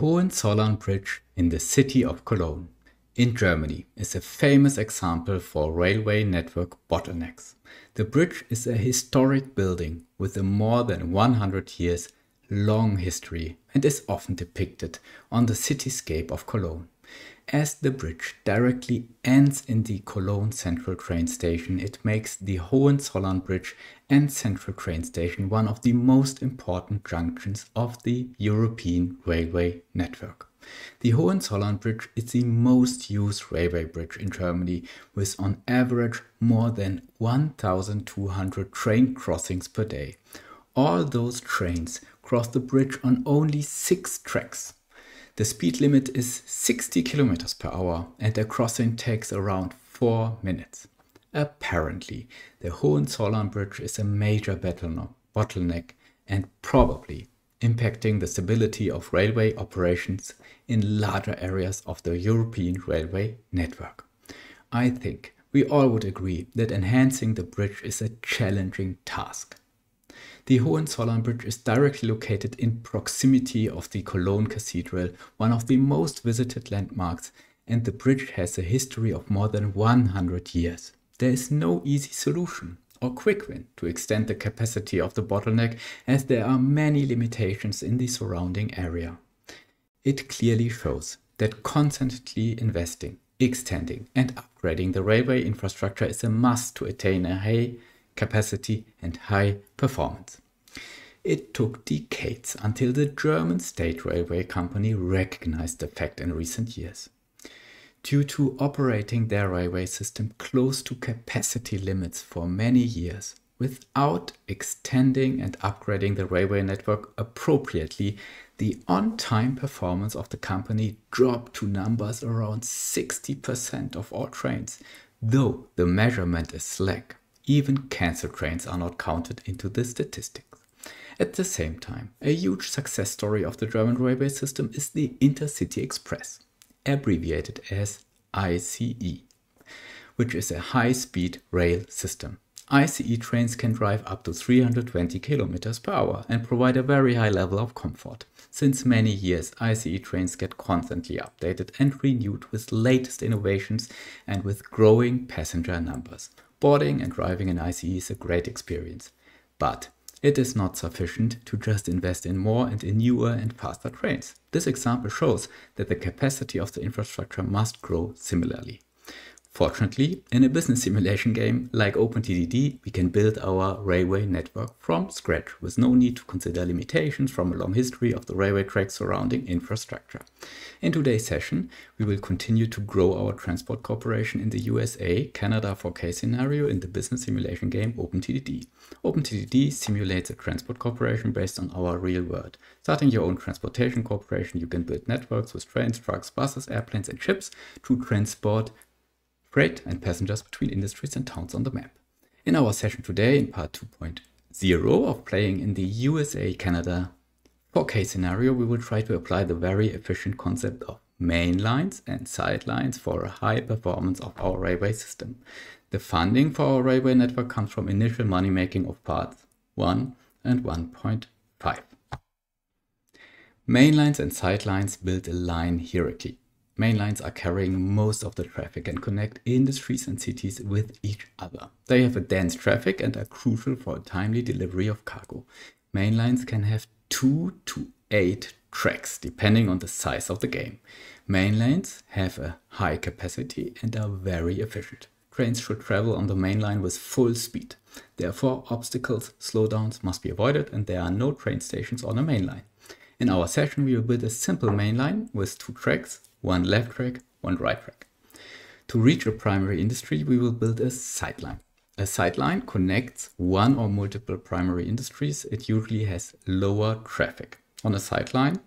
Hohenzollern Bridge in the city of Cologne in Germany is a famous example for railway network bottlenecks. The bridge is a historic building with a more than 100 years long history and is often depicted on the cityscape of Cologne. As the bridge directly ends in the Cologne Central train station, it makes the Hohenzollern Bridge and Central train station one of the most important junctions of the European railway network. The Hohenzollern Bridge is the most used railway bridge in Germany, with on average more than 1,200 train crossings per day. All those trains cross the bridge on only six tracks. The speed limit is 60 km per hour and the crossing takes around 4 minutes. Apparently, the Hohenzollern Bridge is a major bottleneck and probably impacting the stability of railway operations in larger areas of the European railway network. I think we all would agree that enhancing the bridge is a challenging task. The Hohenzollern Bridge is directly located in proximity of the Cologne Cathedral, one of the most visited landmarks, and the bridge has a history of more than 100 years. There is no easy solution or quick win to extend the capacity of the bottleneck as there are many limitations in the surrounding area. It clearly shows that constantly investing, extending and upgrading the railway infrastructure is a must to attain a high capacity and high performance. It took decades until the German state railway company recognized the fact in recent years. Due to operating their railway system close to capacity limits for many years, without extending and upgrading the railway network appropriately, the on time performance of the company dropped to numbers around 60% of all trains, though the measurement is slack. Even cancelled trains are not counted into the statistics. At the same time, a huge success story of the German railway system is the Intercity Express, abbreviated as ICE, which is a high-speed rail system. ICE trains can drive up to 320 km per hour and provide a very high level of comfort. Since many years, ICE trains get constantly updated and renewed with latest innovations and with growing passenger numbers. Boarding and driving an ICE is a great experience, but it is not sufficient to just invest in more and in newer and faster trains. This example shows that the capacity of the infrastructure must grow similarly. Fortunately, in a business simulation game like OpenTTD, we can build our railway network from scratch with no need to consider limitations from a long history of the railway track surrounding infrastructure. In today's session, we will continue to grow our transport cooperation in the USA, Canada 4K scenario in the business simulation game OpenTTD. OpenTTD simulates a transport cooperation based on our real world. Starting your own transportation cooperation, you can build networks with trains, trucks, buses, airplanes and ships to transport freight and passengers between industries and towns on the map. In our session today, in part 2.0 of playing in the USA Canada 4K scenario, we will try to apply the very efficient concept of main lines and side lines for a high performance of our railway system. The funding for our railway network comes from initial money making of parts 1 and 1.5. Main lines and side lines build a line hierarchy. Main lines are carrying most of the traffic and connect industries and cities with each other. They have a dense traffic and are crucial for a timely delivery of cargo. Main lines can have 2 to 8 tracks depending on the size of the game. Main lines have a high capacity and are very efficient. Trains should travel on the main line with full speed. Therefore, obstacles, slowdowns must be avoided and there are no train stations on a main line. In our session, we will build a simple main line with two tracks one left track, one right track. To reach a primary industry, we will build a sideline. A sideline connects one or multiple primary industries. It usually has lower traffic. On a sideline,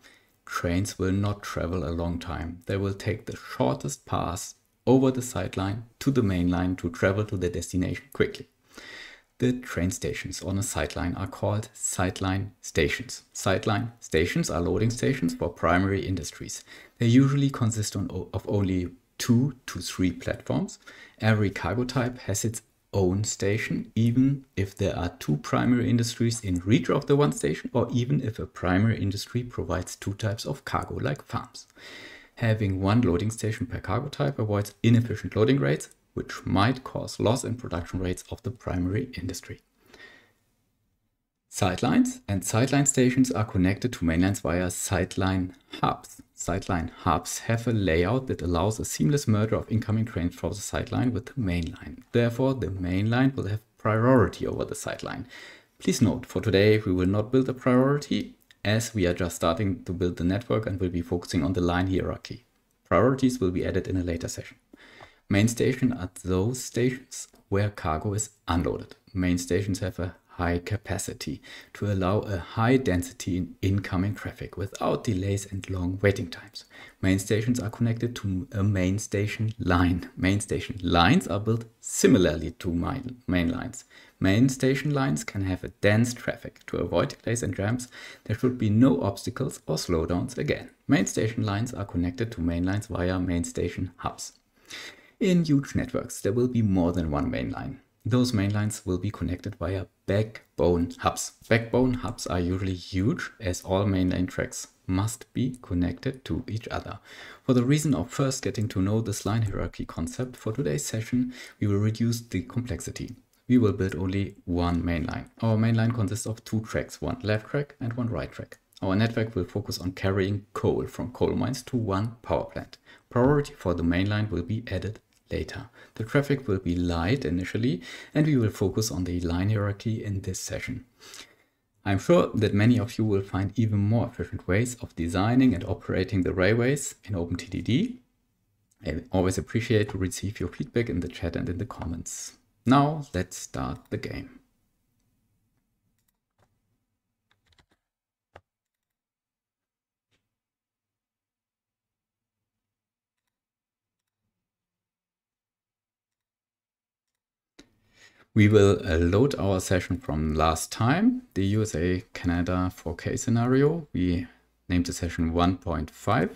trains will not travel a long time. They will take the shortest path over the sideline to the main line to travel to their destination quickly. The train stations on a sideline are called sideline stations. Sideline stations are loading stations for primary industries. They usually consist of only two to three platforms. Every cargo type has its own station, even if there are two primary industries in reach of the one station, or even if a primary industry provides two types of cargo, like farms. Having one loading station per cargo type avoids inefficient loading rates, which might cause loss in production rates of the primary industry. Sidelines and sideline stations are connected to mainlines via sideline hubs. Sideline hubs have a layout that allows a seamless merger of incoming trains from the sideline with the mainline. Therefore, the mainline will have priority over the sideline. Please note, for today we will not build a priority as we are just starting to build the network and will be focusing on the line hierarchy. Priorities will be added in a later session. Main station are those stations where cargo is unloaded. Main stations have a high capacity to allow a high density in incoming traffic without delays and long waiting times. Main stations are connected to a main station line. Main station lines are built similarly to main, main lines. Main station lines can have a dense traffic. To avoid delays and jams, there should be no obstacles or slowdowns again. Main station lines are connected to main lines via main station hubs. In huge networks, there will be more than one main line. Those main lines will be connected via backbone hubs. Backbone hubs are usually huge as all mainline tracks must be connected to each other. For the reason of first getting to know this line hierarchy concept for today's session, we will reduce the complexity. We will build only one main line. Our main line consists of two tracks, one left track and one right track. Our network will focus on carrying coal from coal mines to one power plant. Priority for the main line will be added later. The traffic will be light initially, and we will focus on the line hierarchy in this session. I'm sure that many of you will find even more efficient ways of designing and operating the railways in OpenTTD. I always appreciate to receive your feedback in the chat and in the comments. Now let's start the game. We will load our session from last time, the USA Canada 4K scenario. We named the session 1.5.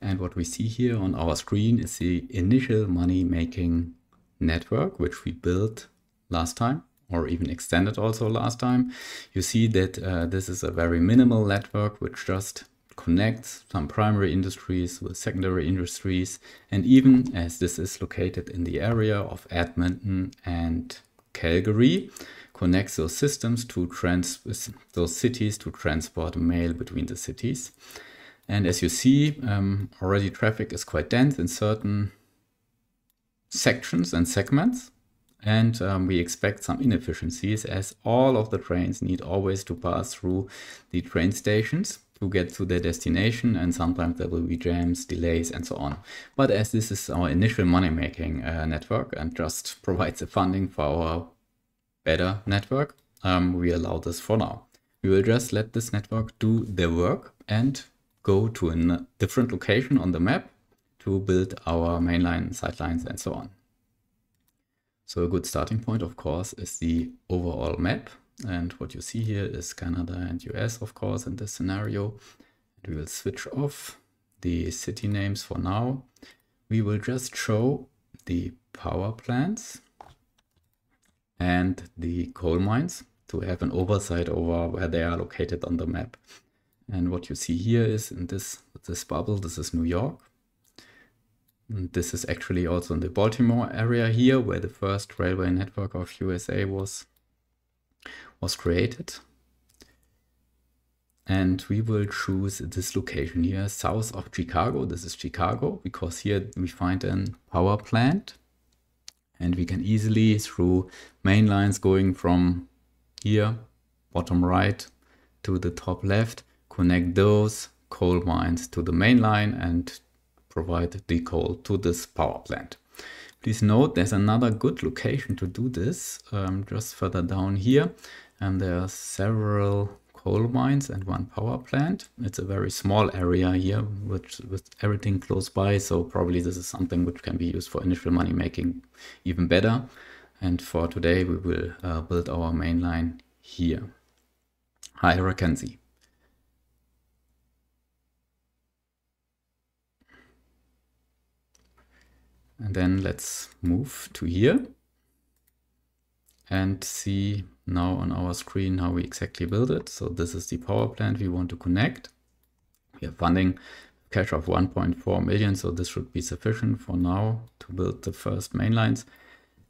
And what we see here on our screen is the initial money making network, which we built last time or even extended also last time. You see that uh, this is a very minimal network, which just connects some primary industries with secondary industries. And even as this is located in the area of Edmonton and Calgary, connects those systems to trans those cities to transport mail between the cities. And as you see, um, already traffic is quite dense in certain sections and segments. And um, we expect some inefficiencies as all of the trains need always to pass through the train stations to get to their destination and sometimes there will be jams, delays and so on. But as this is our initial money making uh, network and just provides the funding for our better network, um, we allow this for now. We will just let this network do their work and go to a different location on the map to build our mainline, sidelines and so on. So a good starting point, of course, is the overall map and what you see here is Canada and US, of course, in this scenario. And we will switch off the city names for now. We will just show the power plants and the coal mines to have an oversight over where they are located on the map. And what you see here is in this, this bubble, this is New York. And this is actually also in the Baltimore area here, where the first railway network of USA was was created. And we will choose this location here, south of Chicago. This is Chicago, because here we find a power plant. And we can easily, through main lines going from here, bottom right, to the top left, connect those coal mines to the main line and provide the coal to this power plant. Please note there's another good location to do this, um, just further down here and there are several coal mines and one power plant. It's a very small area here which, with everything close by, so probably this is something which can be used for initial money making even better. And for today we will uh, build our main line here. Hi Rakensi. And then let's move to here and see now on our screen how we exactly build it. So this is the power plant we want to connect. We have funding cash of 1.4 million, so this should be sufficient for now to build the first main lines.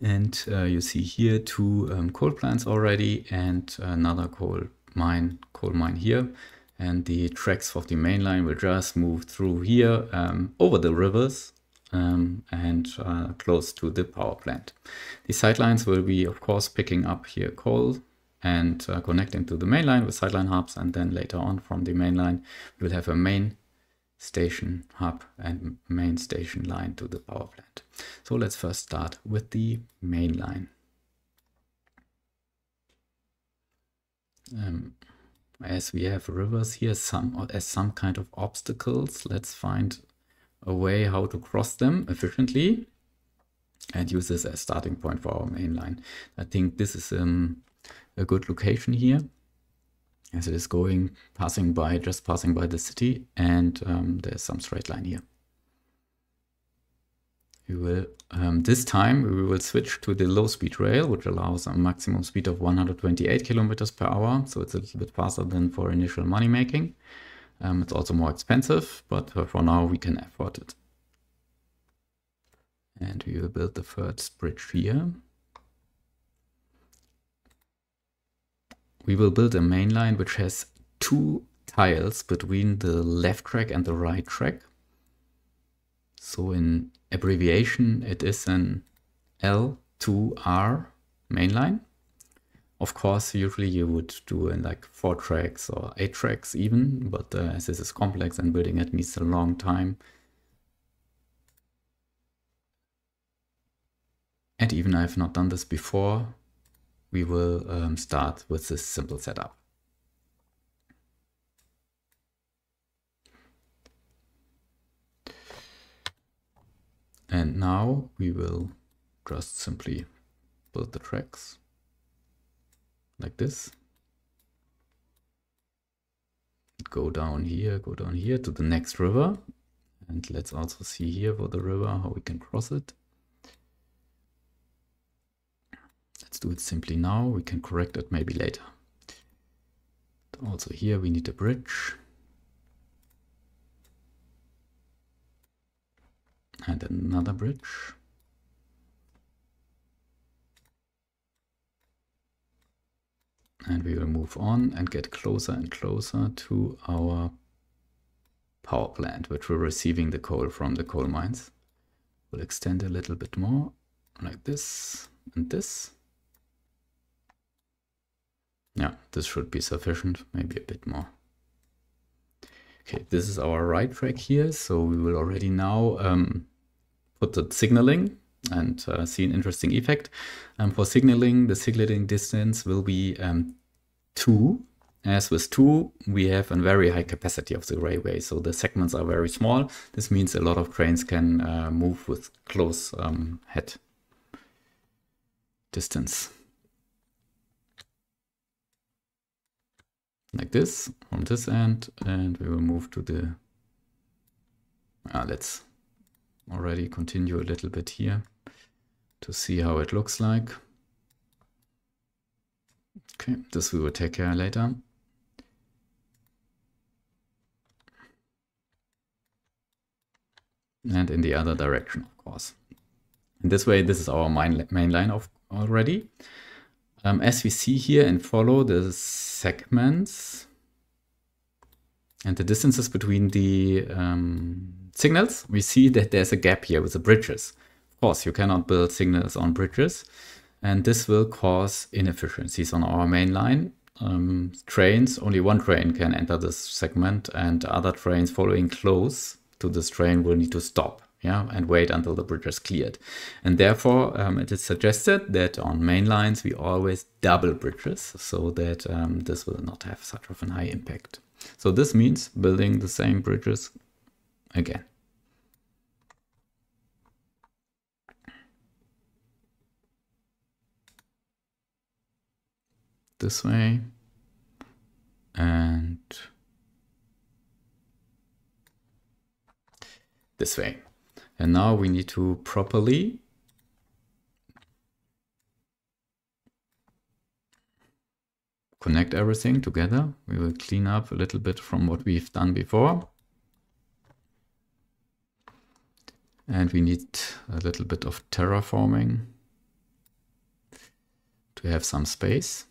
And uh, you see here two um, coal plants already and another coal mine, coal mine here. And the tracks of the main line will just move through here um, over the rivers um, and uh, close to the power plant. The sidelines will be, of course, picking up here coal and uh, connecting to the main line with sideline hubs. And then later on from the main line, we will have a main station hub and main station line to the power plant. So let's first start with the main line. Um, as we have rivers here some as some kind of obstacles, let's find a way how to cross them efficiently and use this as starting point for our main line. I think this is um, a good location here as it is going, passing by, just passing by the city and um, there's some straight line here. We will, um, this time we will switch to the low speed rail, which allows a maximum speed of 128 kilometers per hour. So it's a little bit faster than for initial money making. Um, it's also more expensive, but for now we can afford it. And we will build the first bridge here. We will build a main line which has two tiles between the left track and the right track. So in abbreviation, it is an L2R mainline. Of course, usually you would do in like four tracks or eight tracks even, but uh, as this is complex and building it needs a long time. And even I have not done this before, we will um, start with this simple setup. And now we will just simply build the tracks like this. Go down here, go down here to the next river. And let's also see here for the river how we can cross it. Let's do it simply now. We can correct it maybe later. Also here we need a bridge. And another bridge. And we will move on and get closer and closer to our power plant, which we're receiving the coal from the coal mines. We'll extend a little bit more, like this and this. Yeah, this should be sufficient, maybe a bit more. Okay, this is our right track here, so we will already now um, put the signaling and uh, see an interesting effect. Um, for signaling, the signaling distance will be um, 2. As with 2, we have a very high capacity of the railway, so the segments are very small. This means a lot of trains can uh, move with close um, head distance. Like this, from this end, and we will move to the... Uh, let's already continue a little bit here to see how it looks like. Okay, this we will take care later. And in the other direction, of course. In this way, this is our main, main line of already. Um, as we see here and follow the segments and the distances between the um, signals, we see that there's a gap here with the bridges. Of course, you cannot build signals on bridges and this will cause inefficiencies on our main line. Um, trains, only one train can enter this segment and other trains following close to this train will need to stop yeah, and wait until the bridge is cleared. And therefore, um, it is suggested that on main lines we always double bridges so that um, this will not have such of a high impact. So this means building the same bridges again. This way and this way. And now we need to properly connect everything together. We will clean up a little bit from what we've done before. And we need a little bit of terraforming to have some space.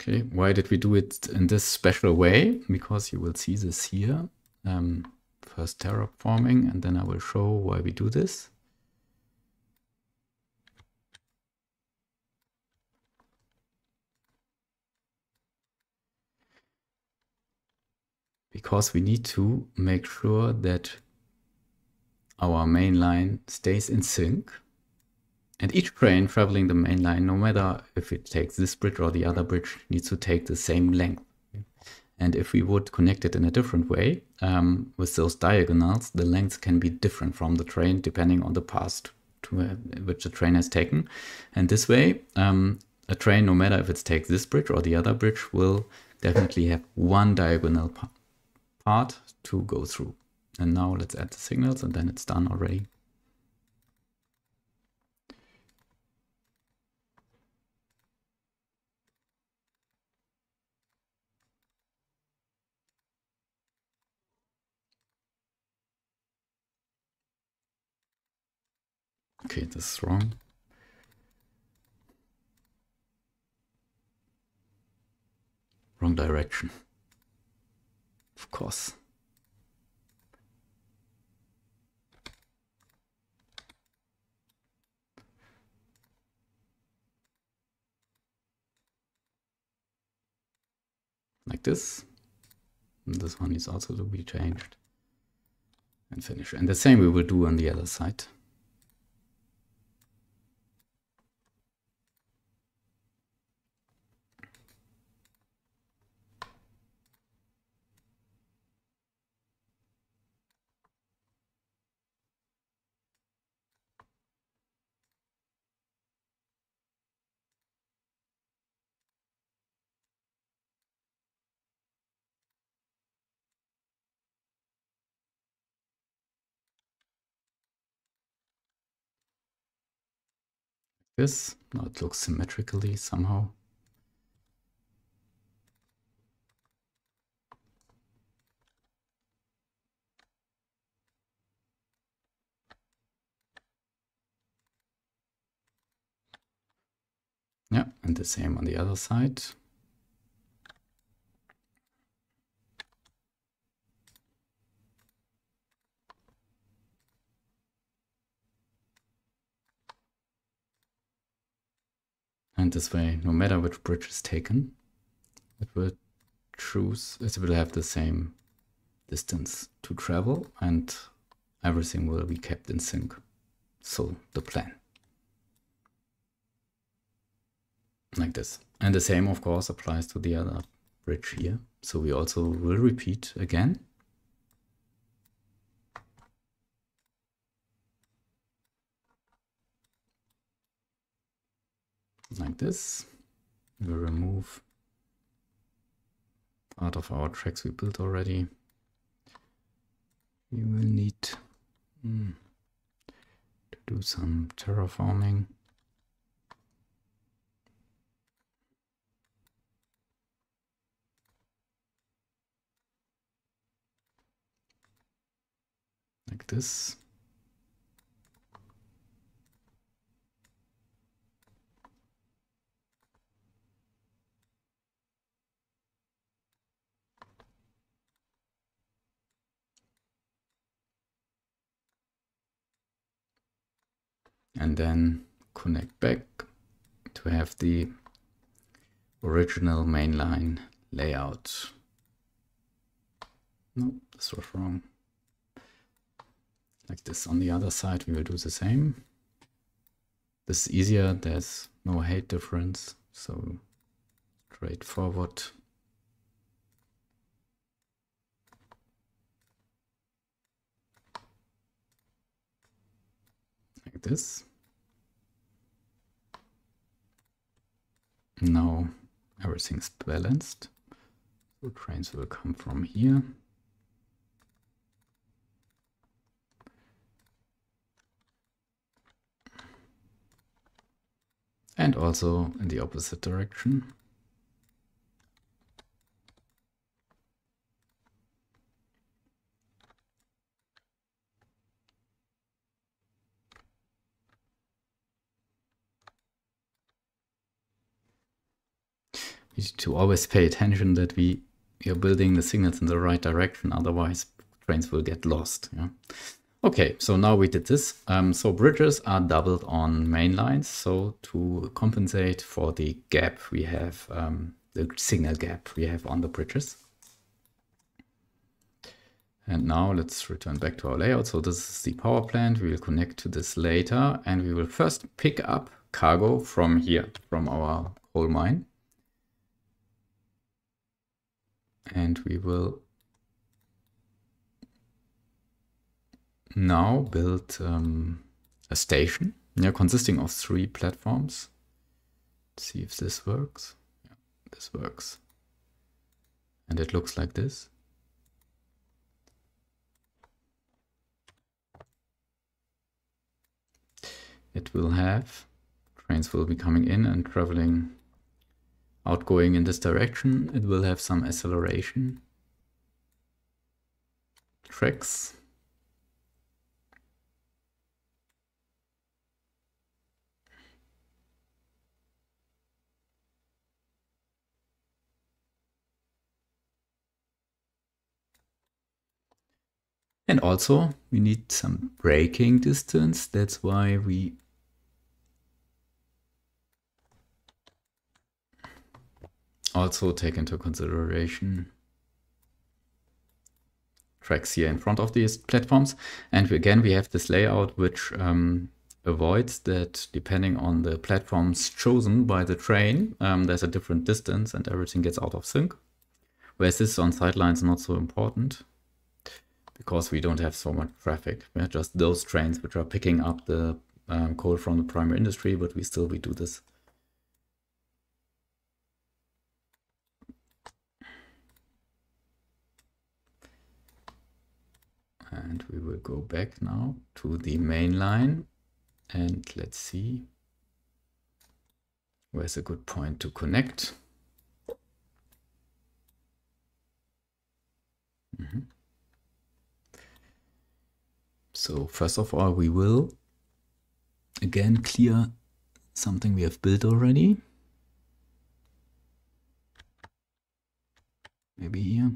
Okay, why did we do it in this special way? Because you will see this here. Um, first terraforming, and then I will show why we do this. Because we need to make sure that our main line stays in sync and each train traveling the main line, no matter if it takes this bridge or the other bridge, needs to take the same length. And if we would connect it in a different way, um, with those diagonals, the lengths can be different from the train depending on the path to, uh, which the train has taken. And this way, um, a train, no matter if it takes this bridge or the other bridge, will definitely have one diagonal pa part to go through. And now let's add the signals and then it's done already. Okay, this is wrong. Wrong direction. Of course. Like this. And this one is also to be changed and finish. And the same we will do on the other side. This. Now it looks symmetrically somehow. Yeah, and the same on the other side. And this way, no matter which bridge is taken, it will choose, it will have the same distance to travel and everything will be kept in sync. So the plan. Like this. And the same, of course, applies to the other bridge here. So we also will repeat again. Like this. We'll remove part of our tracks we built already. We will need mm, to do some terraforming. Like this. and then connect back to have the original mainline layout. No, this was wrong. Like this on the other side, we will do the same. This is easier, there's no height difference, so straightforward. Like this. Now everything's balanced. So trains will come from here. And also in the opposite direction. need to always pay attention that we are building the signals in the right direction, otherwise trains will get lost. Yeah? Okay, so now we did this. Um, so bridges are doubled on main lines. So to compensate for the gap we have, um, the signal gap we have on the bridges. And now let's return back to our layout. So this is the power plant. We will connect to this later and we will first pick up cargo from here, from our coal mine. And we will now build um, a station yeah, consisting of three platforms. Let's see if this works. Yeah, this works. And it looks like this. It will have, trains will be coming in and traveling outgoing in this direction, it will have some acceleration tracks. And also we need some braking distance. That's why we also take into consideration tracks here in front of these platforms. And again, we have this layout which um, avoids that depending on the platforms chosen by the train, um, there's a different distance and everything gets out of sync. Whereas this on sidelines not so important because we don't have so much traffic. We have just those trains which are picking up the um, coal from the primary industry, but we still we do this and we will go back now to the main line and let's see where's a good point to connect. Mm -hmm. So first of all, we will again clear something we have built already. Maybe here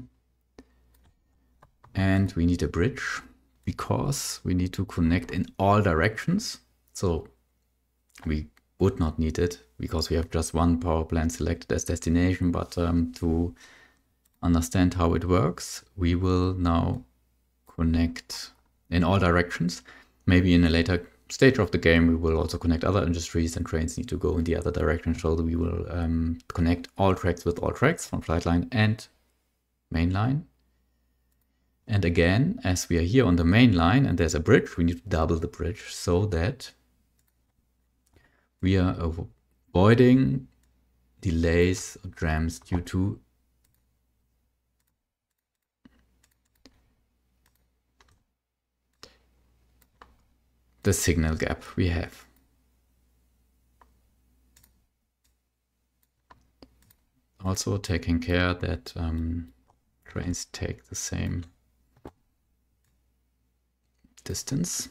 and we need a bridge because we need to connect in all directions. So we would not need it because we have just one power plant selected as destination, but um, to understand how it works, we will now connect in all directions. Maybe in a later stage of the game, we will also connect other industries and trains need to go in the other direction. So we will um, connect all tracks with all tracks from flight line and main line. And again, as we are here on the main line and there's a bridge, we need to double the bridge so that we are avoiding delays or jams due to the signal gap we have. Also taking care that um, trains take the same distance.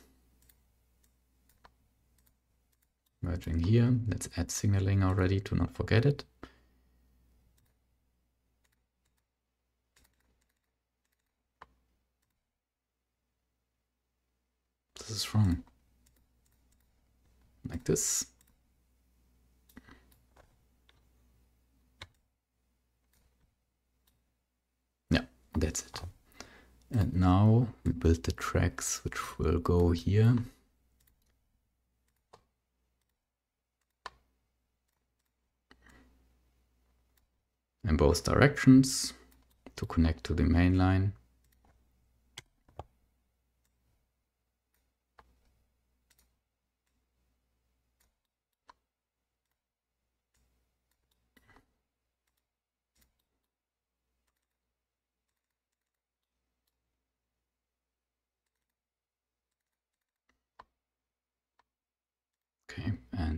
Merging here, let's add signaling already to not forget it. This is wrong. Like this. Yeah, that's it. And now we build the tracks which will go here. In both directions to connect to the main line.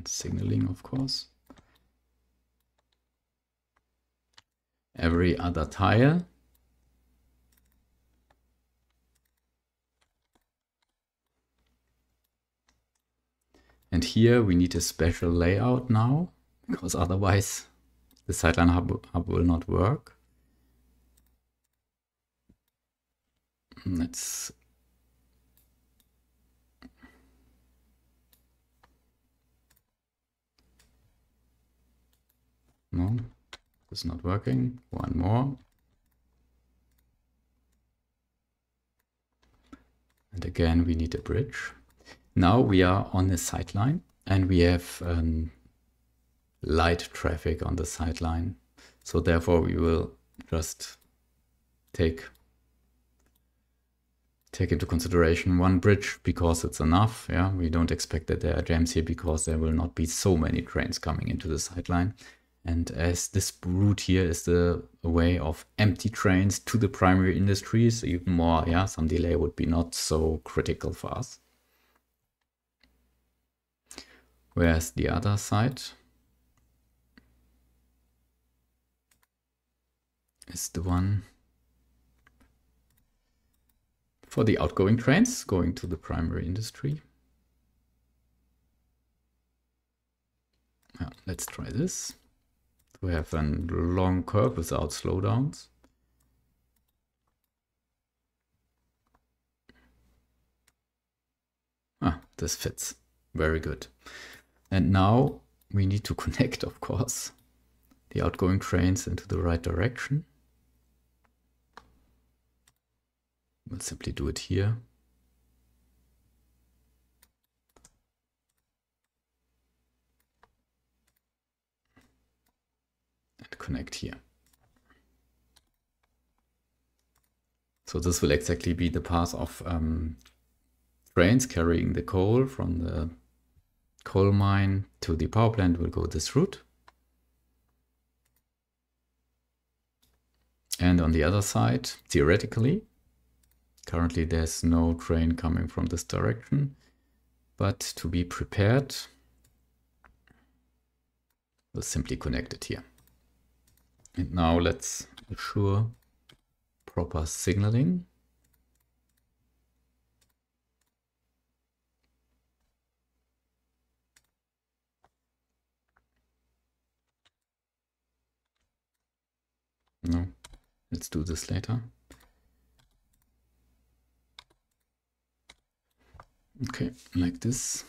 Signaling, of course. Every other tile. And here we need a special layout now, because otherwise the sideline hub, hub will not work. Let's No, it's not working. One more. And again, we need a bridge. Now we are on the sideline and we have um, light traffic on the sideline. So therefore we will just take take into consideration one bridge because it's enough. Yeah, we don't expect that there are jams here because there will not be so many trains coming into the sideline. And as this route here is the way of empty trains to the primary industries, even more, yeah, some delay would be not so critical for us. Whereas the other side is the one for the outgoing trains going to the primary industry. Yeah, let's try this. We have a long curve without slowdowns. Ah, this fits. Very good. And now we need to connect, of course, the outgoing trains into the right direction. We'll simply do it here. Connect here. So this will exactly be the path of um, trains carrying the coal from the coal mine to the power plant will go this route. And on the other side, theoretically, currently there's no train coming from this direction, but to be prepared, we'll simply connect it here. And now let's assure proper signaling. No, let's do this later. Okay, like this.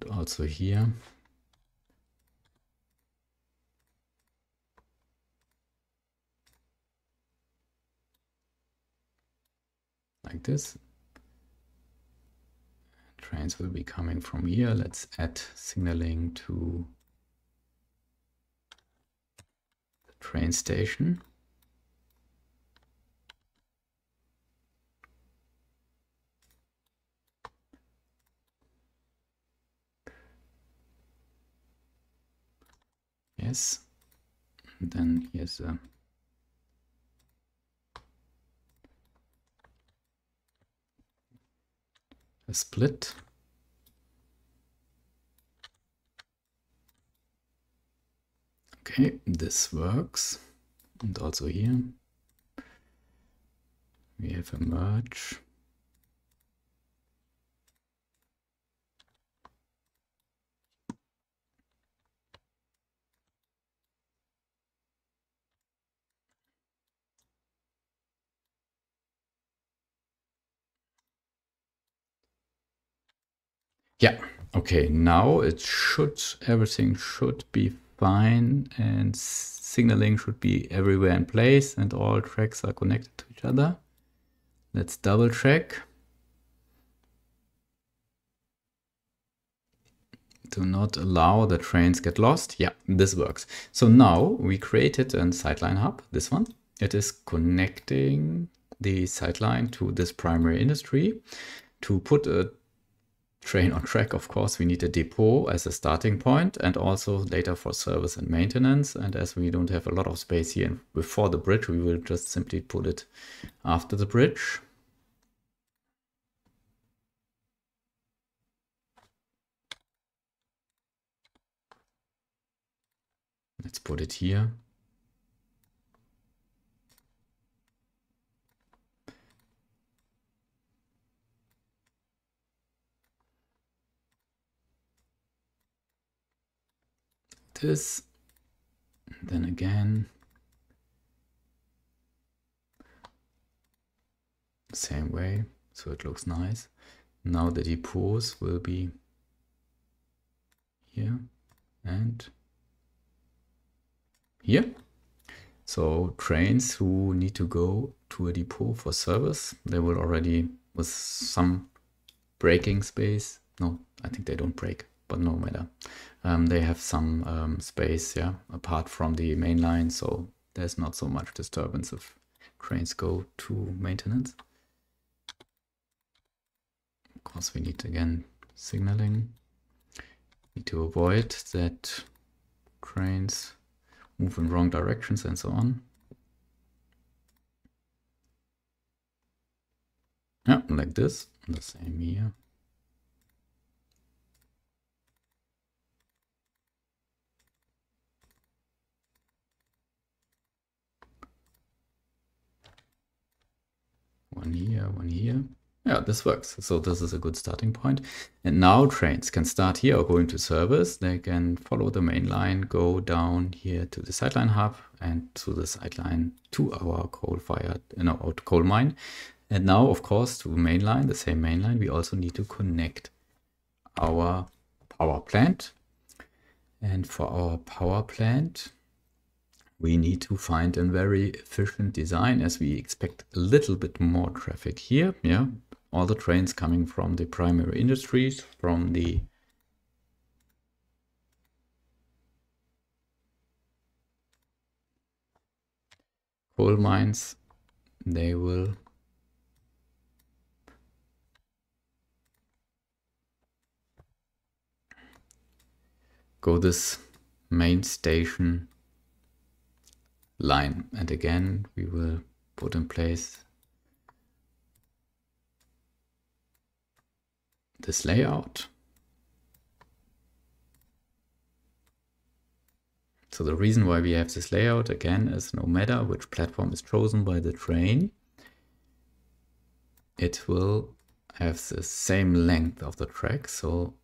And also here. Like this. Trains will be coming from here. Let's add signaling to the train station. Yes. And then here's a a split. Okay, this works. And also here we have a merge. Yeah. Okay, now it should, everything should be fine and signaling should be everywhere in place and all tracks are connected to each other. Let's double check. Do not allow the trains get lost. Yeah, this works. So now we created a sideline hub, this one. It is connecting the sideline to this primary industry to put a train on track, of course, we need a depot as a starting point and also later for service and maintenance. And as we don't have a lot of space here before the bridge, we will just simply put it after the bridge. Let's put it here. This, then again, same way, so it looks nice. Now the depots will be here and here. So trains who need to go to a depot for service, they will already with some braking space. No, I think they don't brake, but no matter. Um, they have some um, space, yeah, apart from the main line. So there's not so much disturbance if trains go to maintenance. Of course, we need again signaling. Need to avoid that trains move in wrong directions and so on. Yeah, like this. The same here. One here, one here. Yeah, this works. So this is a good starting point. And now trains can start here or go into service. They can follow the main line, go down here to the sideline hub and to the sideline to our coal-fired, you know, coal mine. And now, of course, to main line, the same main line, we also need to connect our power plant. And for our power plant, we need to find a very efficient design as we expect a little bit more traffic here. Yeah, all the trains coming from the primary industries, from the coal mines, they will go this main station line. And again, we will put in place this layout. So the reason why we have this layout again is no matter which platform is chosen by the train, it will have the same length of the track. So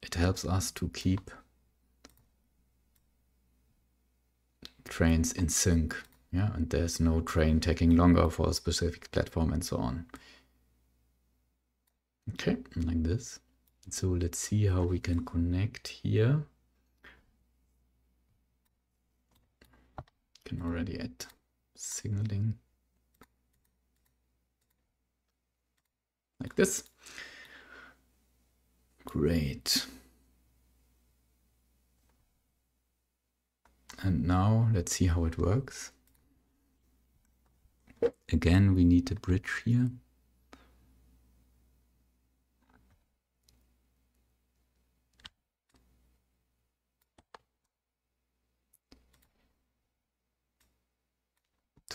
it helps us to keep trains in sync. Yeah, and there's no train taking longer for a specific platform and so on. Okay, like this. So let's see how we can connect here. Can already add signaling like this. Great. And now let's see how it works. Again, we need a bridge here.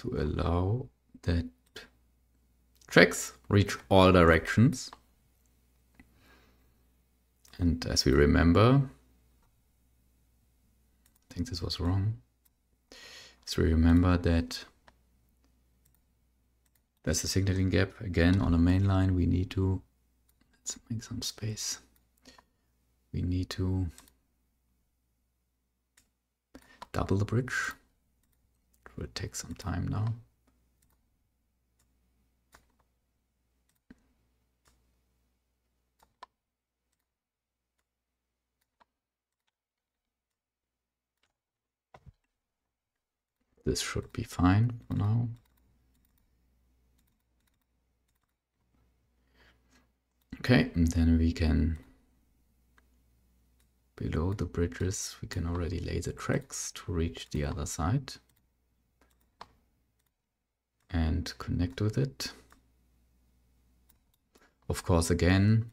to allow that tracks reach all directions. And as we remember, I think this was wrong. So remember that there's a signaling gap again on the main line. We need to let's make some space. We need to double the bridge. It will take some time now. This should be fine for now. Okay, and then we can, below the bridges, we can already lay the tracks to reach the other side and connect with it. Of course, again,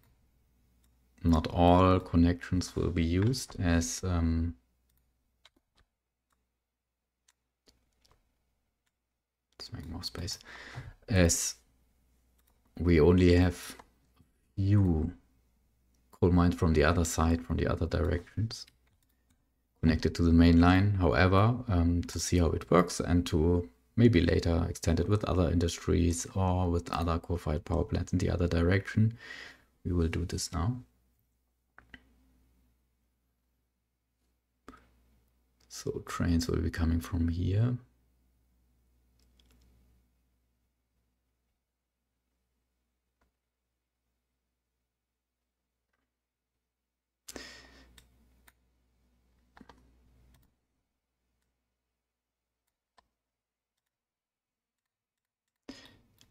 not all connections will be used as um, make more space as we only have few coal mines from the other side from the other directions connected to the main line, however, um, to see how it works and to maybe later extend it with other industries or with other coal-fired power plants in the other direction. We will do this now. So trains will be coming from here.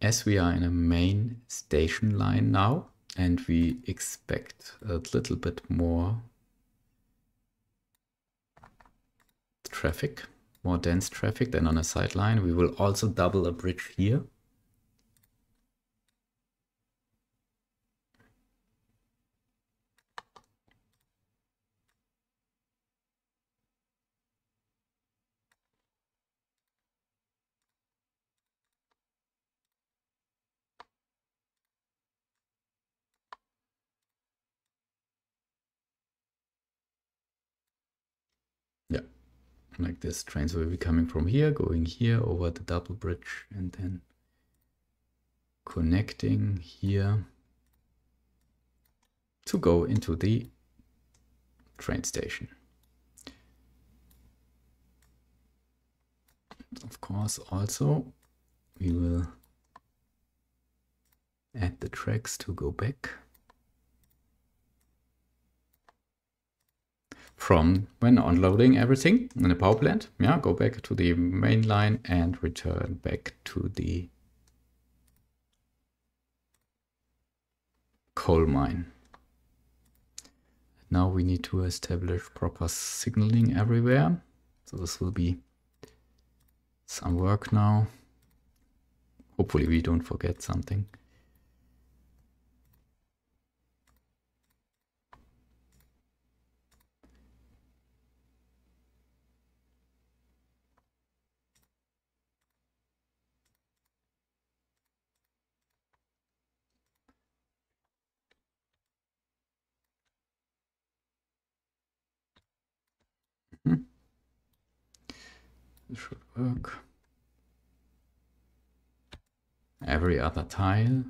As we are in a main station line now and we expect a little bit more traffic, more dense traffic than on a side line, we will also double a bridge here like this. Trains will be coming from here, going here over the double bridge and then connecting here to go into the train station. Of course, also we will add the tracks to go back. From when unloading everything in the power plant. Yeah, go back to the main line and return back to the coal mine. Now we need to establish proper signaling everywhere. So this will be some work now. Hopefully we don't forget something. Should work. Every other tile.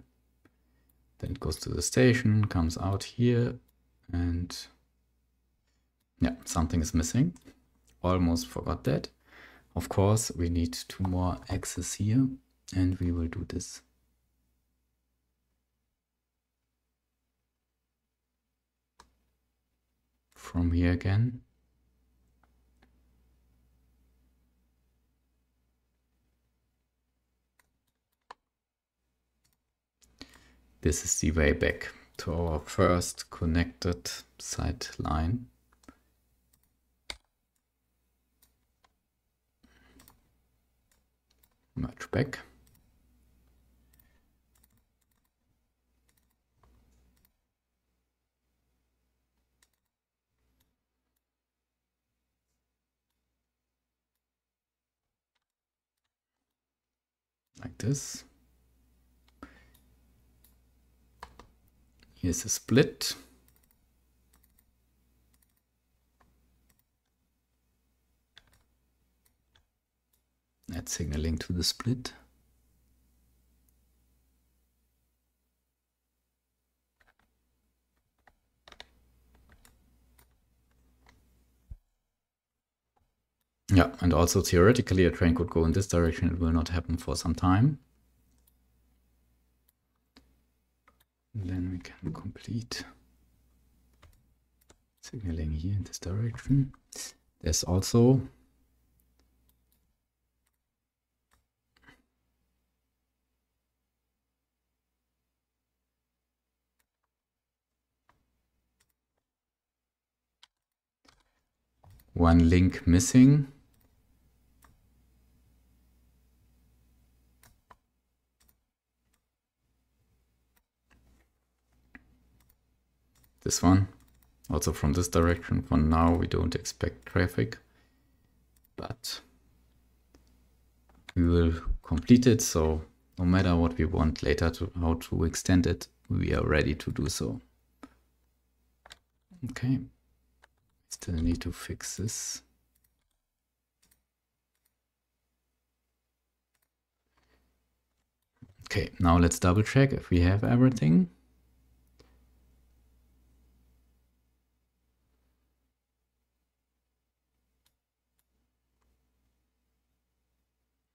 Then it goes to the station, comes out here, and yeah, something is missing. Almost forgot that. Of course, we need two more axes here, and we will do this. From here again. This is the way back to our first connected side line. Merge back. Like this. Here's a split. Add signaling to the split. Yeah, and also theoretically a train could go in this direction. It will not happen for some time. Then we can complete signaling here in this direction. There's also one link missing. This one. Also from this direction. For now, we don't expect traffic, but we will complete it. So no matter what we want later to how to extend it, we are ready to do so. Okay, still need to fix this. Okay, now let's double check if we have everything.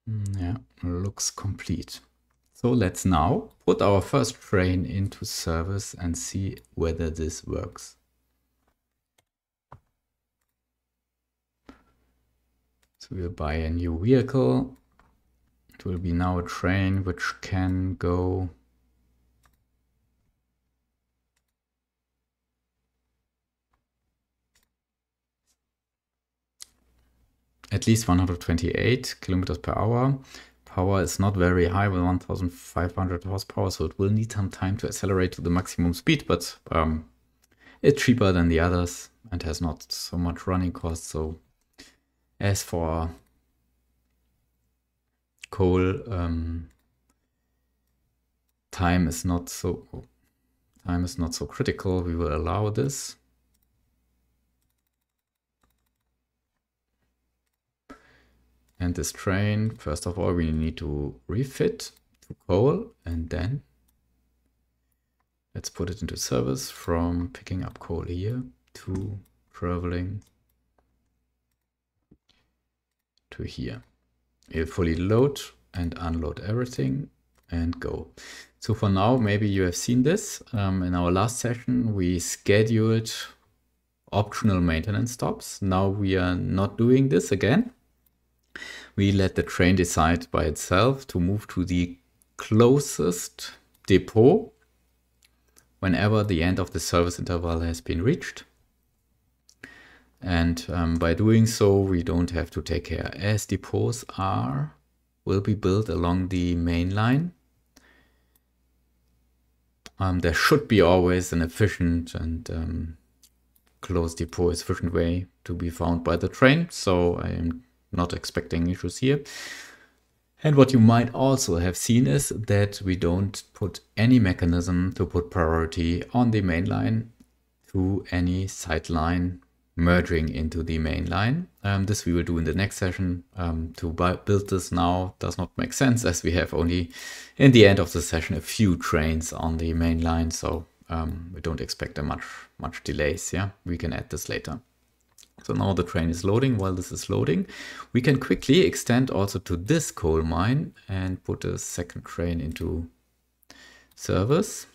Mm, yeah, looks complete. So let's now put our first train into service and see whether this works. So we'll buy a new vehicle. It will be now a train which can go at least 128 kilometers per hour. Power is not very high with 1500 horsepower, so it will need some time to accelerate to the maximum speed, but um, it's cheaper than the others and has not so much running costs. So as for coal, um, time is not so time is not so critical. We will allow this. And this train, first of all, we need to refit to coal and then let's put it into service from picking up coal here to traveling to here. It'll fully load and unload everything and go. So for now, maybe you have seen this. Um, in our last session, we scheduled optional maintenance stops. Now we are not doing this again we let the train decide by itself to move to the closest depot whenever the end of the service interval has been reached. And um, by doing so, we don't have to take care as depots are, will be built along the main line. Um, there should be always an efficient and um, close depot efficient way to be found by the train. So I am not expecting issues here. And what you might also have seen is that we don't put any mechanism to put priority on the main line to any side line merging into the main line. Um, this we will do in the next session. Um, to build this now does not make sense as we have only in the end of the session a few trains on the main line. So um, we don't expect a much, much delays. Yeah, we can add this later. So now the train is loading. While this is loading, we can quickly extend also to this coal mine and put a second train into service.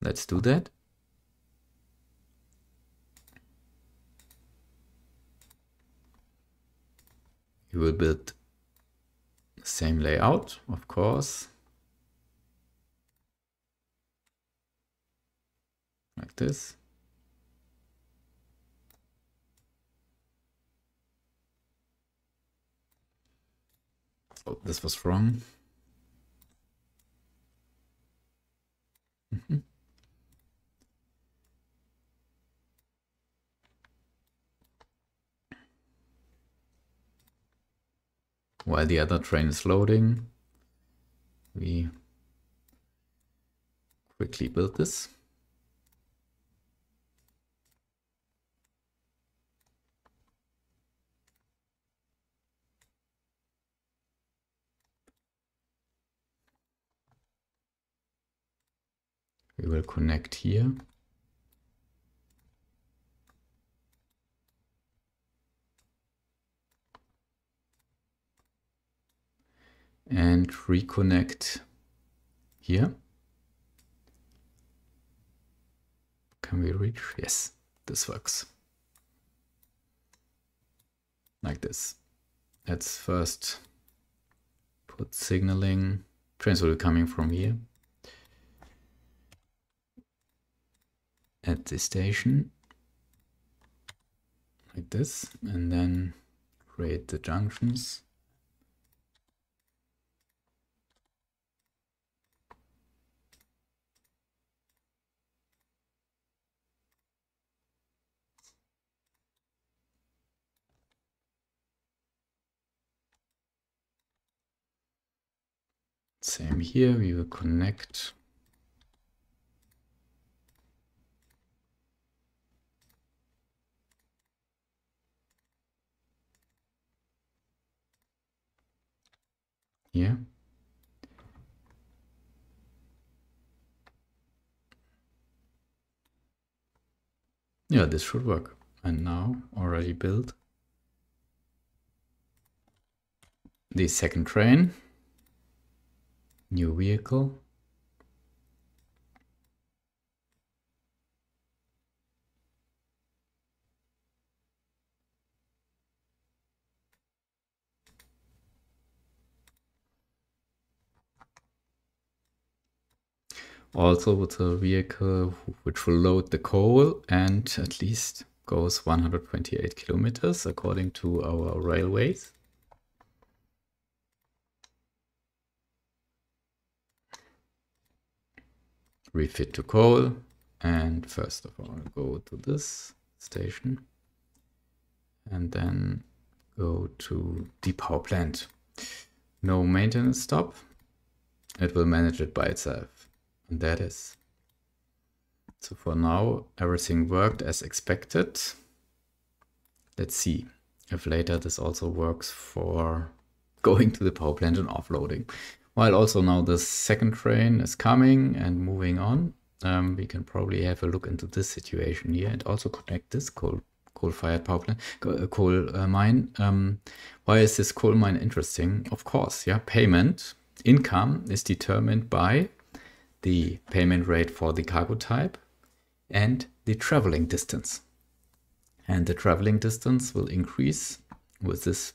Let's do that. We will build the same layout, of course. Like this. Oh, this was wrong. Mm -hmm. While the other train is loading, we quickly build this. We will connect here. And reconnect here. Can we reach? Yes, this works. Like this. Let's first put signaling. Be coming from here. At the station like this and then create the junctions. Same here, we will connect here. Yeah, this should work. And now already built the second train, new vehicle. Also with a vehicle which will load the coal and at least goes 128 kilometers according to our railways. Refit to coal and first of all go to this station and then go to the power plant. No maintenance stop. It will manage it by itself. And that is. So for now, everything worked as expected. Let's see if later this also works for going to the power plant and offloading. While also now the second train is coming and moving on, um, we can probably have a look into this situation here and also connect this coal coal-fired power plant, uh, coal uh, mine. Um, why is this coal mine interesting? Of course, yeah, payment, income is determined by the payment rate for the cargo type, and the traveling distance. And the traveling distance will increase with this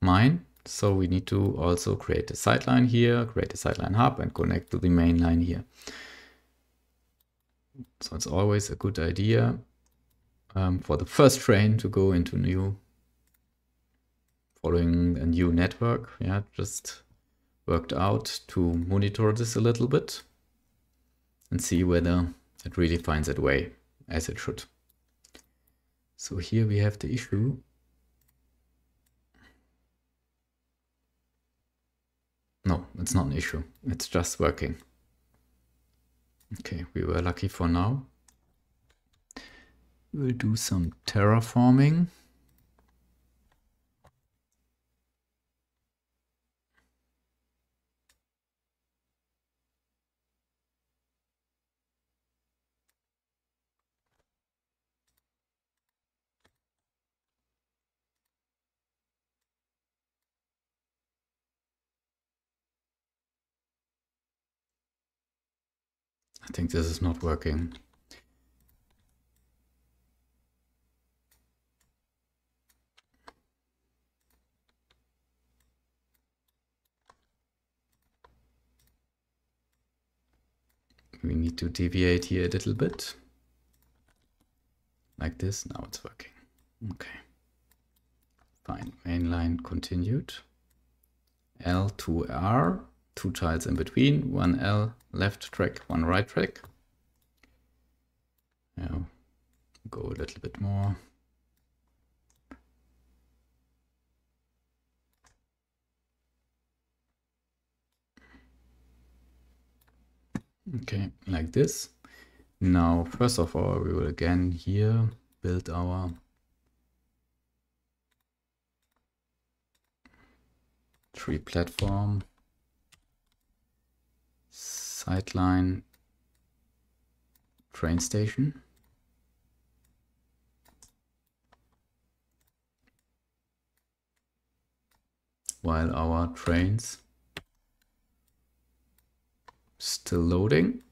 mine. So we need to also create a sideline here, create a sideline hub and connect to the main line here. So it's always a good idea um, for the first train to go into new, following a new network. Yeah, just worked out to monitor this a little bit and see whether it really finds its way as it should. So here we have the issue. No, it's not an issue. It's just working. Okay, we were lucky for now. We'll do some terraforming. I think this is not working. We need to deviate here a little bit. Like this, now it's working. Okay. Fine, mainline continued. L to R two tiles in between, one L left track, one right track. Now go a little bit more. Okay, like this. Now, first of all, we will again here build our tree platform Sideline train station. While our trains still loading.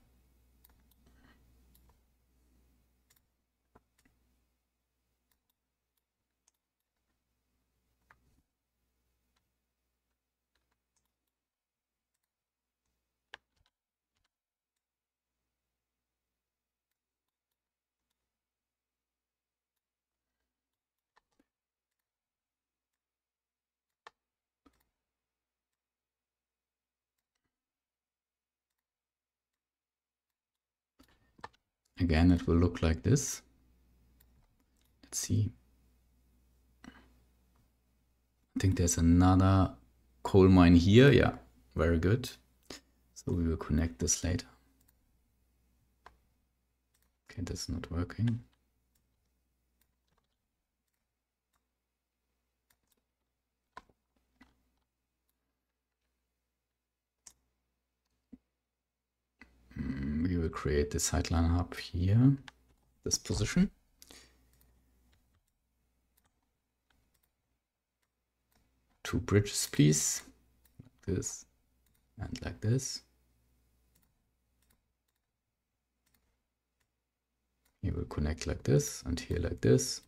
Again, it will look like this. Let's see. I think there's another coal mine here. Yeah, very good. So we will connect this later. Okay, that's not working. Create the sideline hub here, this position. Two bridges, please. Like this and like this. Here will connect like this and here like this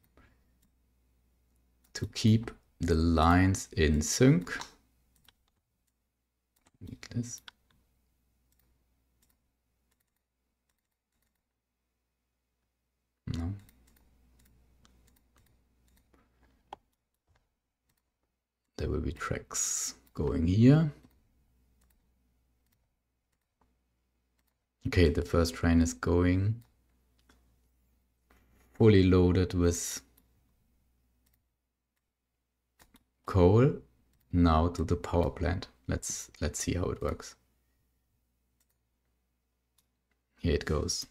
to keep the lines in sync. Like this. No. There will be tracks going here. Okay, the first train is going fully loaded with coal now to the power plant. Let's let's see how it works. Here it goes.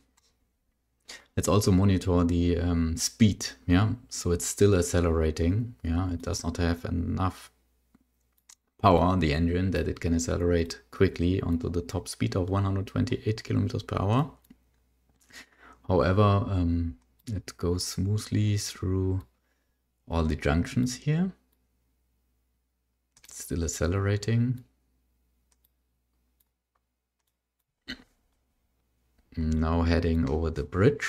Let's also monitor the um, speed. Yeah, so it's still accelerating. Yeah, it does not have enough power on the engine that it can accelerate quickly onto the top speed of 128 kilometers per hour. However, um, it goes smoothly through all the junctions here. It's still accelerating. Now heading over the bridge.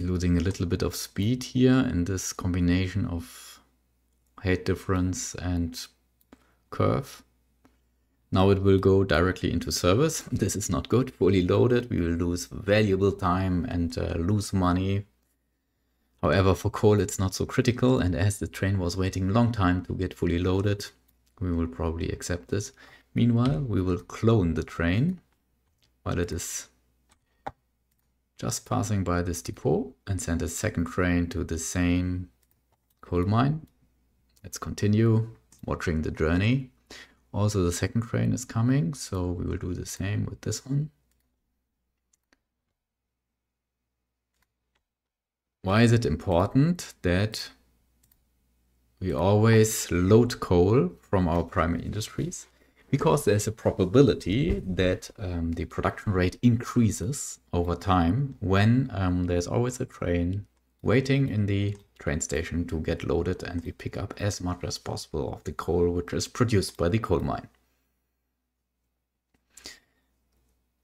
Losing a little bit of speed here in this combination of height difference and curve. Now it will go directly into service. This is not good. Fully loaded, we will lose valuable time and uh, lose money. However, for coal it's not so critical and as the train was waiting long time to get fully loaded, we will probably accept this. Meanwhile, we will clone the train while it is just passing by this depot and send a second train to the same coal mine. Let's continue watching the journey. Also, the second train is coming, so we will do the same with this one. Why is it important that we always load coal from our primary industries? Because there's a probability that um, the production rate increases over time when um, there's always a train waiting in the train station to get loaded and we pick up as much as possible of the coal which is produced by the coal mine.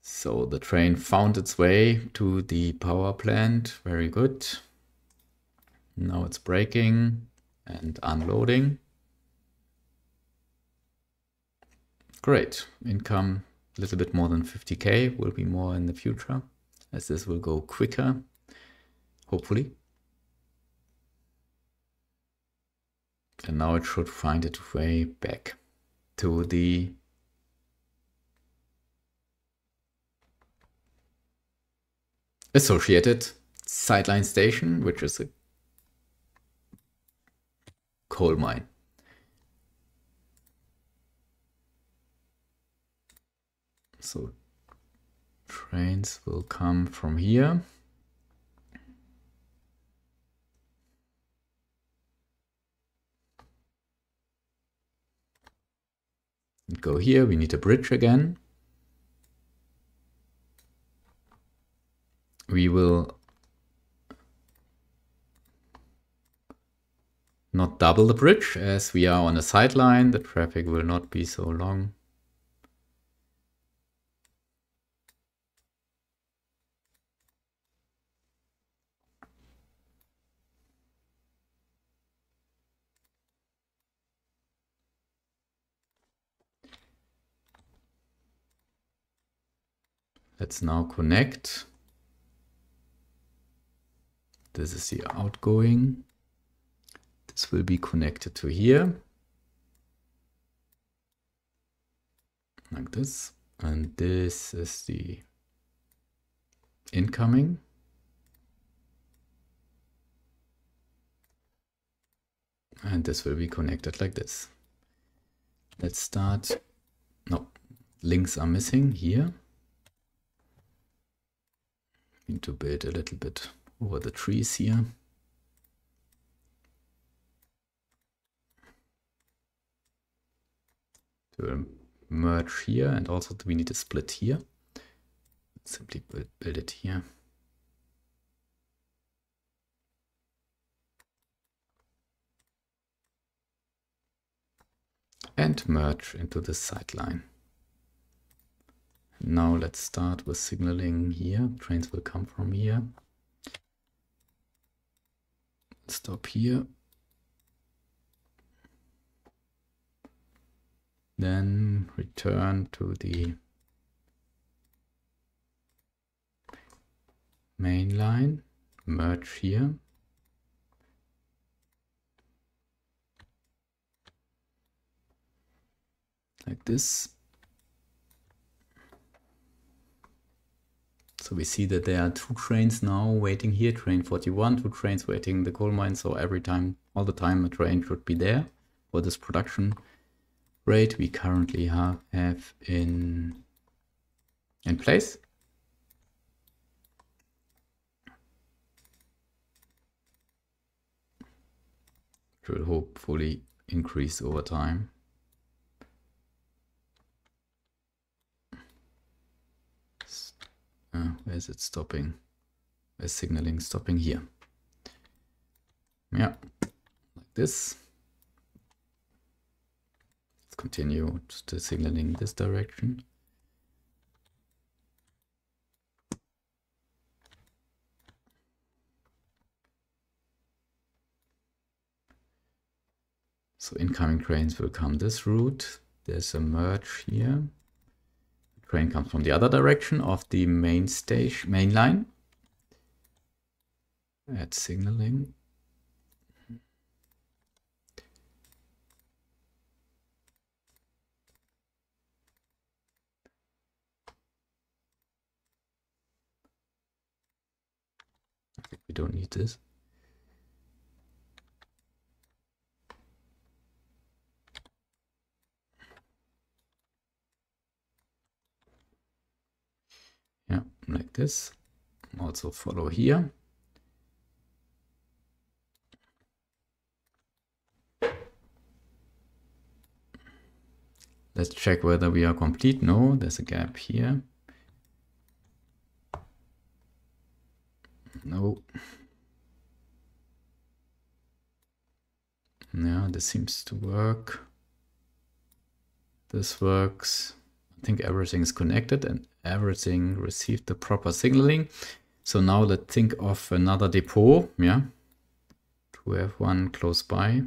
So the train found its way to the power plant. Very good. Now it's braking and unloading. Great. Income a little bit more than 50k will be more in the future as this will go quicker, hopefully. And now it should find its way back to the associated sideline station, which is a coal mine. So trains will come from here. Go here, we need a bridge again. We will not double the bridge as we are on a sideline. The traffic will not be so long. Let's now connect. This is the outgoing. This will be connected to here. Like this. And this is the incoming. And this will be connected like this. Let's start. No, links are missing here. Need to build a little bit over the trees here. to merge here and also we need a split here. Simply build, build it here. And merge into the sideline. Now let's start with signaling here. Trains will come from here. Stop here. Then return to the main line, merge here. Like this. So we see that there are two trains now waiting here, train 41, two trains waiting in the coal mine. So every time, all the time a train should be there for this production rate we currently have, have in, in place. Should hopefully increase over time. Uh, where is it stopping? Where's signaling stopping here? Yeah, like this. Let's continue to signaling this direction. So incoming trains will come this route. There's a merge here train comes from the other direction of the main station, main line. Add signaling. I think we don't need this. Like this. Also follow here. Let's check whether we are complete. No, there's a gap here. No. Yeah, this seems to work. This works. I think everything is connected and everything received the proper signaling. So now let's think of another depot, yeah, to have one close by.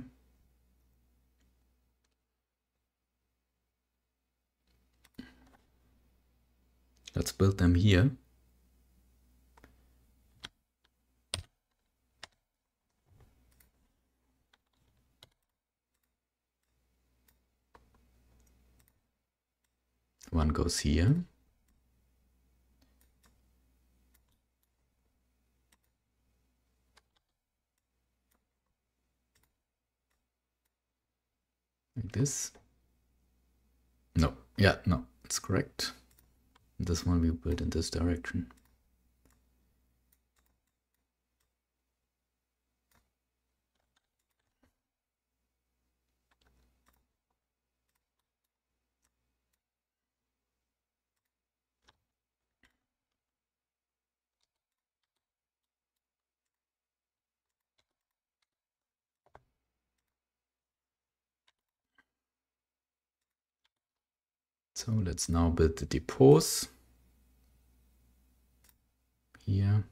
Let's build them here. One goes here. Like this. No, yeah, no, it's correct. This one we build in this direction. So let's now build the depots. Here,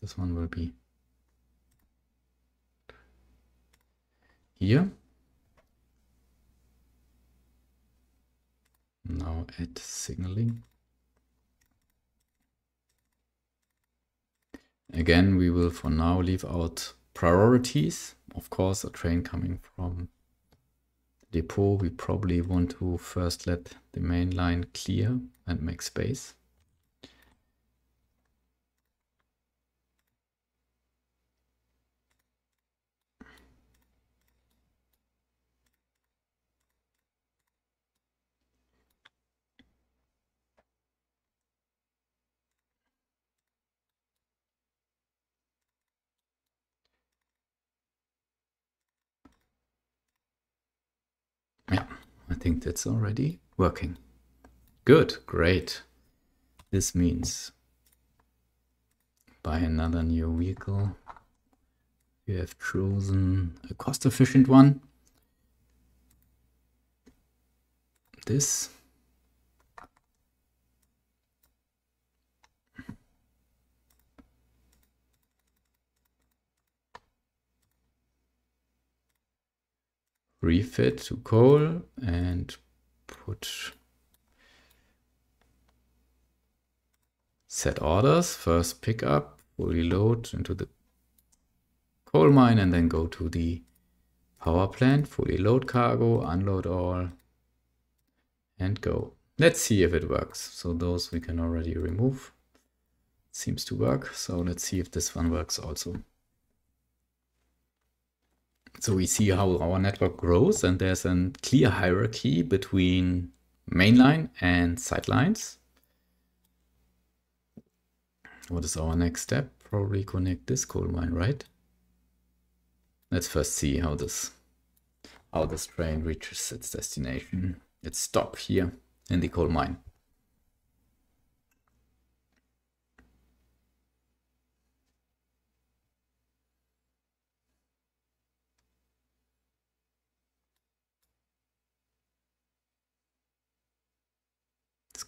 this one will be here. Now add signaling. Again, we will for now leave out priorities. Of course, a train coming from depot, we probably want to first let the main line clear and make space. Think that's already working. Good, great. This means buy another new vehicle. You have chosen a cost efficient one. This refit to coal and put set orders, first pick up, fully load into the coal mine and then go to the power plant, fully load cargo, unload all and go. Let's see if it works. So those we can already remove. Seems to work. So let's see if this one works also. So we see how our network grows and there's a clear hierarchy between mainline and sidelines. What is our next step? Probably connect this coal mine, right? Let's first see how this how this train reaches its destination. Its stop here in the coal mine.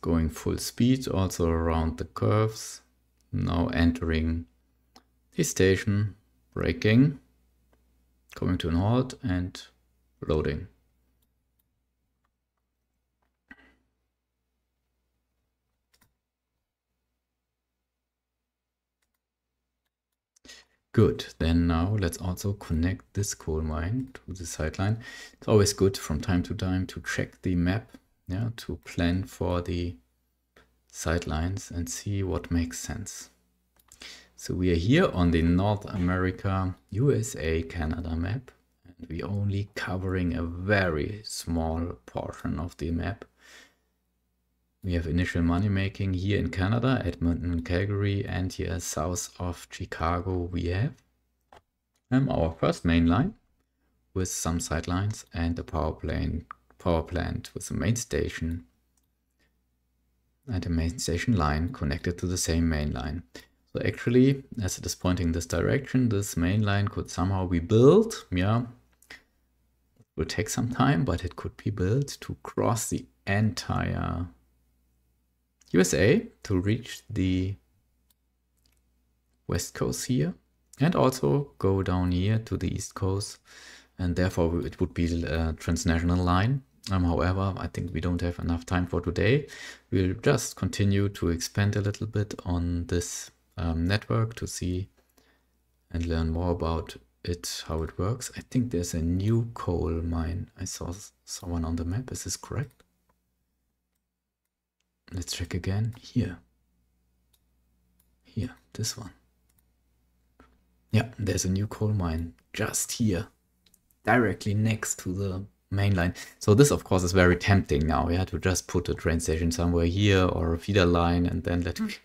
Going full speed also around the curves. Now entering the station, braking, coming to an halt and loading. Good, then now let's also connect this coal mine to the sideline. It's always good from time to time to check the map yeah, to plan for the sidelines and see what makes sense. So we are here on the North America, USA, Canada map. And we're only covering a very small portion of the map. We have initial money making here in Canada, Edmonton, Calgary, and here south of Chicago we have um, our first main line with some sidelines and a power plant power plant with a main station and a main station line connected to the same main line. So actually, as it is pointing this direction, this main line could somehow be built. Yeah, it will take some time, but it could be built to cross the entire USA to reach the west coast here and also go down here to the east coast and therefore it would be a transnational line um, however, I think we don't have enough time for today. We'll just continue to expand a little bit on this um, network to see and learn more about it, how it works. I think there's a new coal mine. I saw someone on the map. Is this correct? Let's check again. Here. Here, this one. Yeah, there's a new coal mine just here, directly next to the main line. So this, of course, is very tempting now. We had to just put a train station somewhere here or a feeder line and then let mm.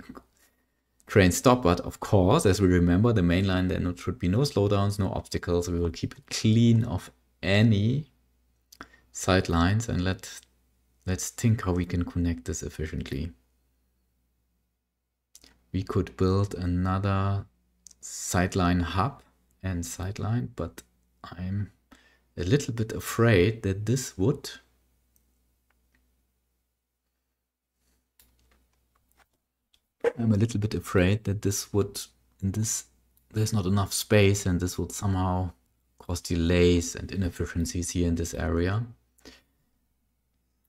train stop. But of course, as we remember, the main line, there should be no slowdowns, no obstacles. We will keep it clean of any side lines and let, let's think how we can connect this efficiently. We could build another sideline hub and sideline, but I'm a little bit afraid that this would I'm a little bit afraid that this would in this there's not enough space and this would somehow cause delays and inefficiencies here in this area.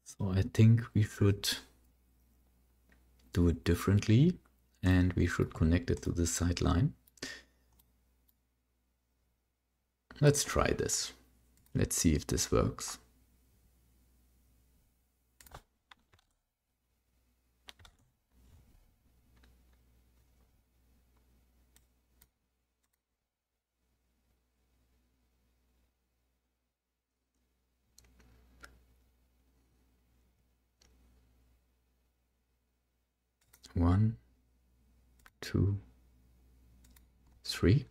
So I think we should do it differently and we should connect it to the sideline. Let's try this. Let's see if this works. One, two, three.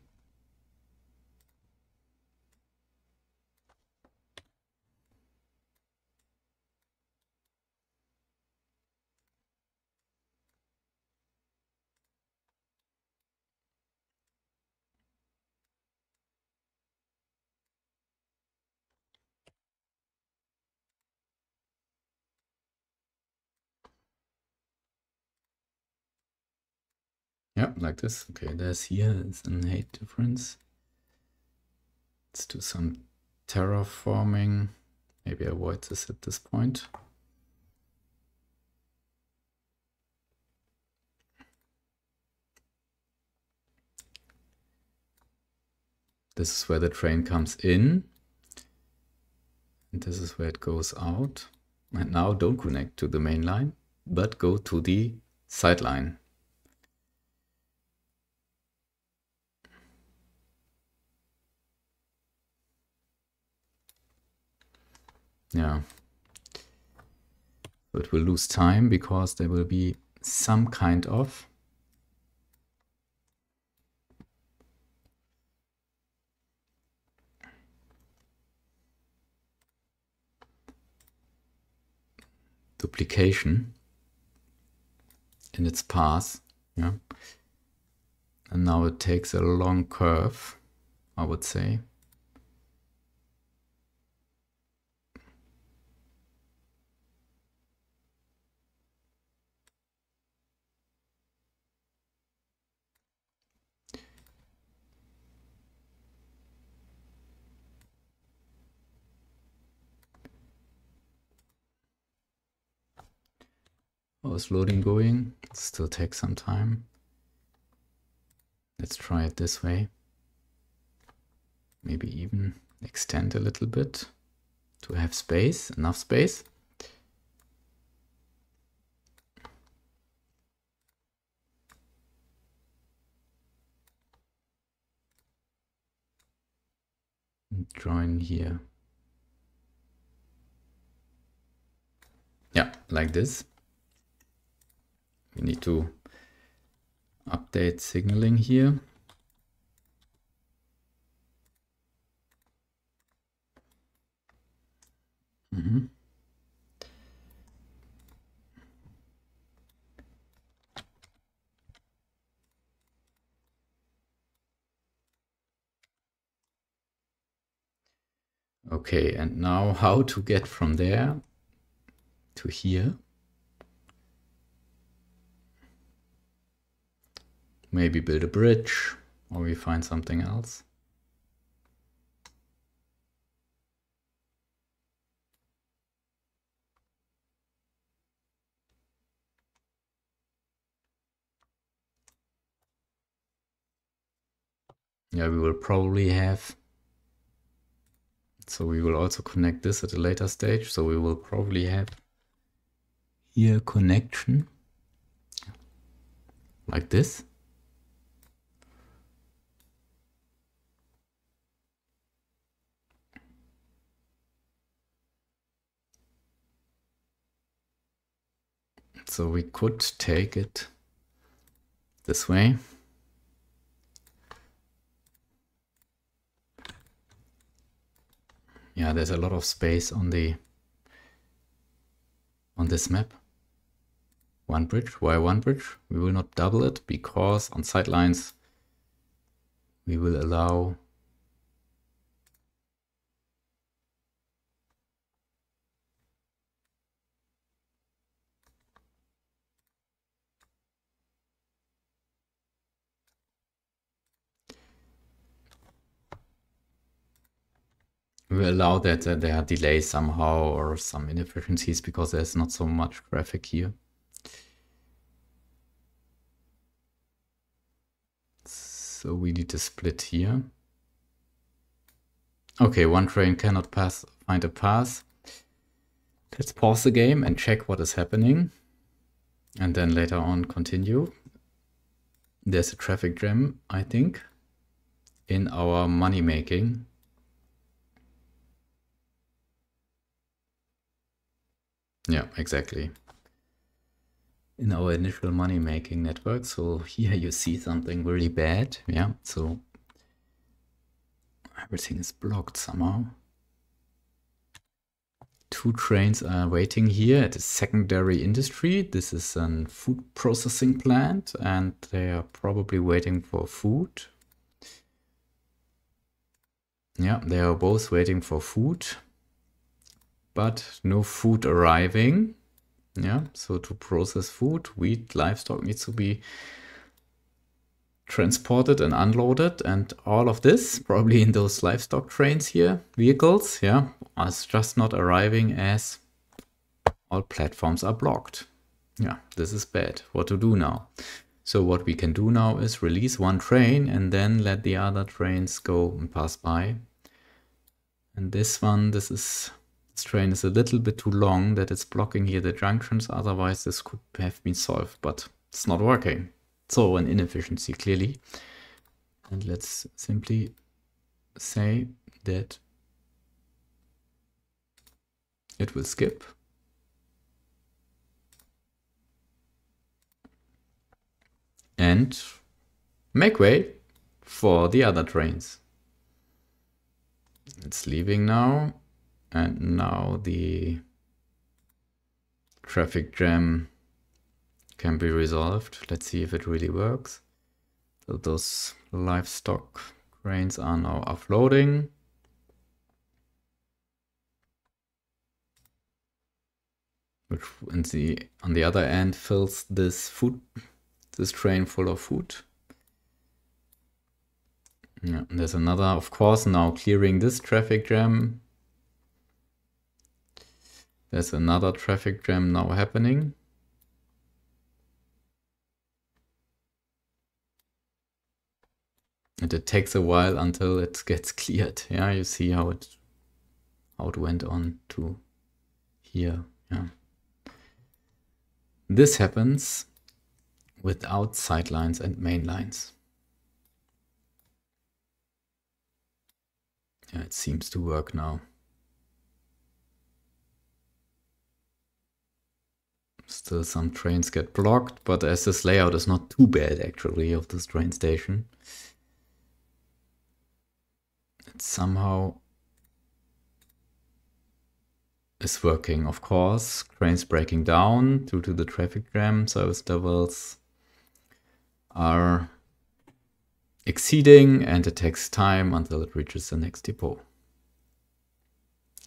Yeah, like this. Okay, there's here is an height difference. Let's do some terraforming. Maybe avoid this at this point. This is where the train comes in. And this is where it goes out. And now don't connect to the main line, but go to the side Yeah. So it will lose time because there will be some kind of duplication in its path. Yeah. And now it takes a long curve, I would say. How's loading going? It still takes some time. Let's try it this way. Maybe even extend a little bit to have space, enough space. join here. Yeah, like this. We need to update signaling here. Mm -hmm. Okay, and now how to get from there to here. Maybe build a bridge or we find something else. Yeah, we will probably have so we will also connect this at a later stage. So we will probably have here connection like this. So we could take it this way. Yeah, there's a lot of space on the on this map. One bridge. Why one bridge? We will not double it because on sidelines we will allow we allow that uh, there are delays somehow or some inefficiencies because there's not so much traffic here. So we need to split here. Okay, one train cannot pass, find a pass. Let's pause the game and check what is happening. And then later on continue. There's a traffic jam, I think, in our money making. Yeah, exactly. In our initial money making network. So here you see something really bad. Yeah, so everything is blocked somehow. Two trains are waiting here at a secondary industry. This is a food processing plant and they are probably waiting for food. Yeah, they are both waiting for food but no food arriving. Yeah, so to process food, wheat, livestock needs to be transported and unloaded. And all of this probably in those livestock trains here vehicles yeah is just not arriving as all platforms are blocked. Yeah this is bad. What to do now? So what we can do now is release one train and then let the other trains go and pass by. And this one this is train is a little bit too long that it's blocking here the junctions otherwise this could have been solved but it's not working so an inefficiency clearly. And let's simply say that it will skip. And make way for the other trains. It's leaving now. And now the traffic jam can be resolved. Let's see if it really works. So those livestock cranes are now offloading. Which in the, on the other end fills this food, this train full of food. Yeah, there's another, of course, now clearing this traffic jam. There's another traffic jam now happening. and it takes a while until it gets cleared. Yeah, you see how it how it went on to here. Yeah. This happens without sidelines and main lines. Yeah, it seems to work now. Still some trains get blocked, but as this layout is not too bad actually of this train station, it somehow is working. Of course, trains breaking down due to the traffic jam, service levels are exceeding and it takes time until it reaches the next depot.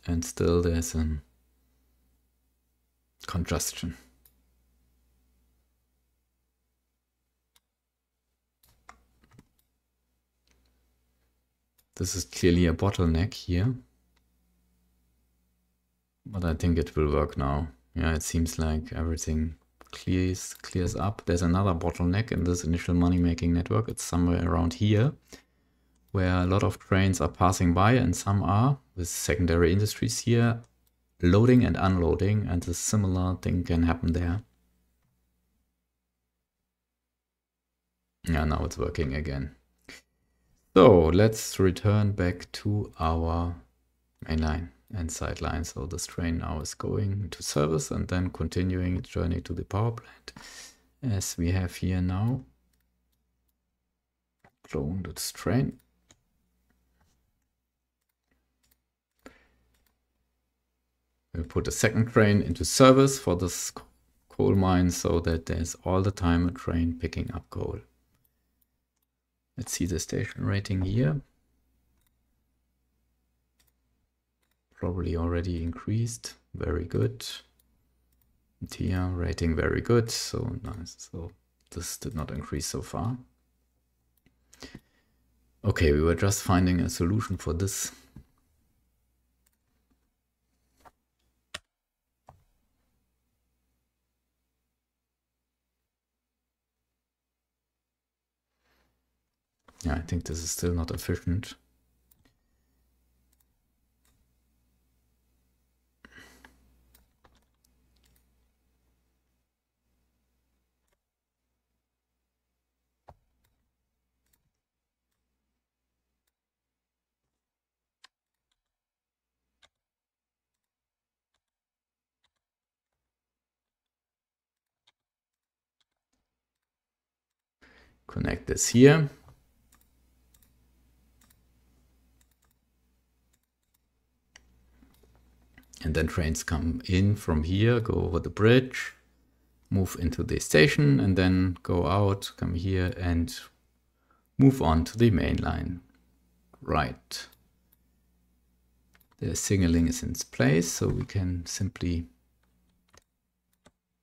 And still there's a congestion. This is clearly a bottleneck here. But I think it will work now. Yeah, it seems like everything clears clears up. There's another bottleneck in this initial money-making network. It's somewhere around here, where a lot of trains are passing by and some are, with secondary industries here, loading and unloading, and a similar thing can happen there. Yeah, now it's working again. So oh. let's return back to our mainline and sideline. So this train now is going to service and then continuing its journey to the power plant as we have here now. Clone this train. We'll put a second train into service for this coal mine so that there's all the time a train picking up coal. Let's see the station rating here. Probably already increased. Very good. TIA rating very good. So nice. So this did not increase so far. Okay, we were just finding a solution for this Yeah, I think this is still not efficient. Connect this here. And then trains come in from here, go over the bridge, move into the station, and then go out, come here, and move on to the main line. Right. The signaling is in place, so we can simply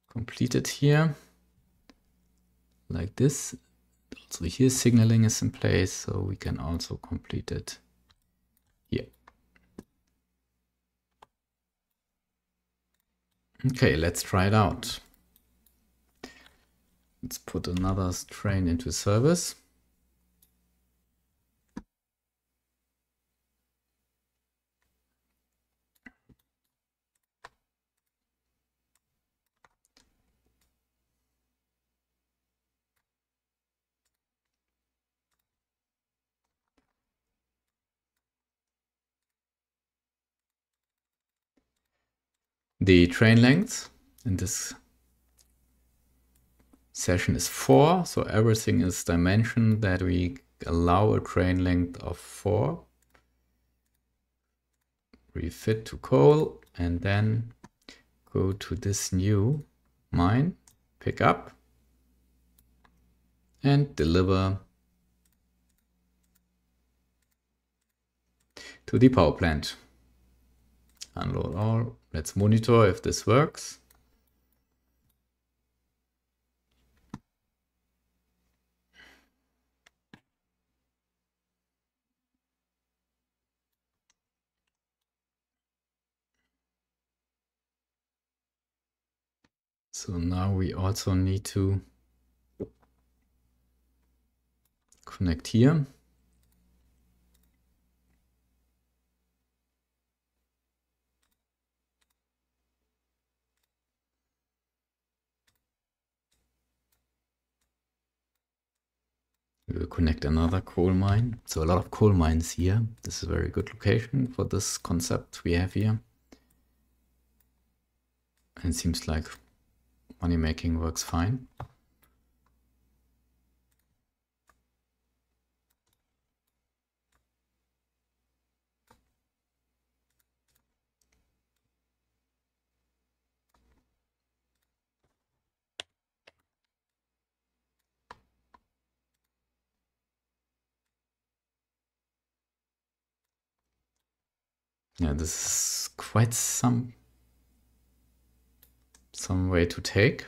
complete it here like this. Also here signaling is in place, so we can also complete it here. Okay, let's try it out. Let's put another strain into service. The train length in this session is 4, so everything is dimension that we allow a train length of 4. Refit to coal and then go to this new mine, pick up and deliver to the power plant. Unload all. Let's monitor if this works. So now we also need to connect here. Connect another coal mine. So a lot of coal mines here. This is a very good location for this concept we have here. And it seems like money making works fine. Yeah, this is quite some some way to take.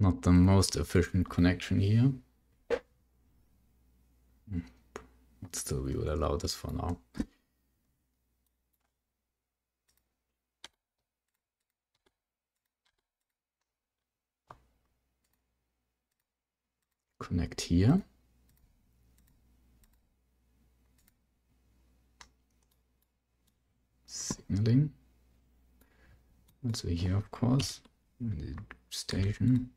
Not the most efficient connection here. But still, we will allow this for now. Connect here. Signaling. Also here, of course, the station.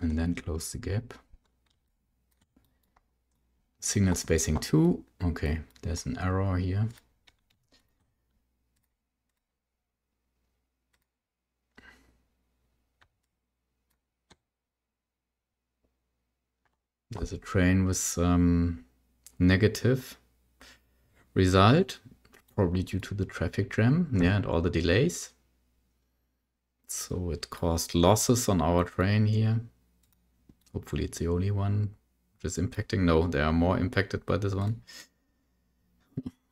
And then close the gap. Signal spacing 2. Okay, there's an error here. There's a train with um, negative result, probably due to the traffic jam, yeah, and all the delays. So it caused losses on our train here. Hopefully it's the only one which is impacting. No, they are more impacted by this one.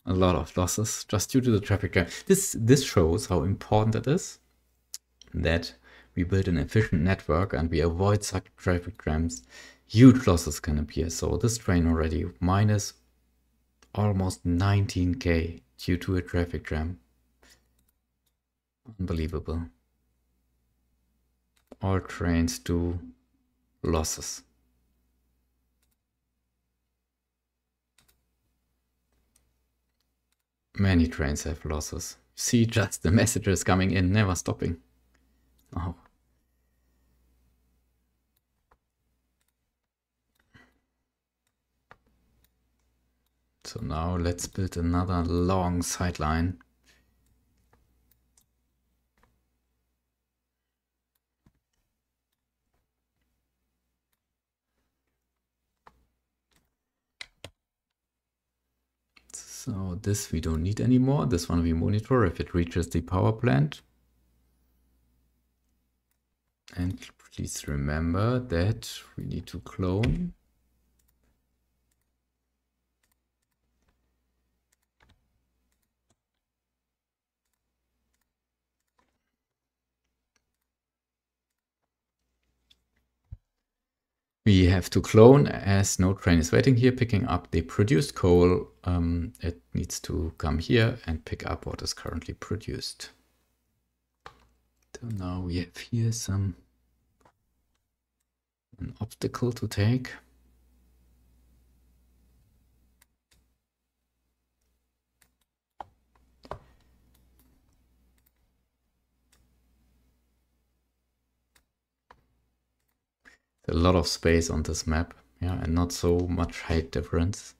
A lot of losses just due to the traffic jam. This, this shows how important it is that we build an efficient network and we avoid such traffic jams. Huge losses can appear. So this train already minus almost 19k due to a traffic jam. Unbelievable. All trains do losses. Many trains have losses. See just the messages coming in, never stopping. Oh. So now let's build another long sideline. So this we don't need anymore. This one we monitor if it reaches the power plant. And please remember that we need to clone We have to clone as no train is waiting here, picking up the produced coal. Um, it needs to come here and pick up what is currently produced. So now we have here some an obstacle to take. A lot of space on this map, yeah, and not so much height difference.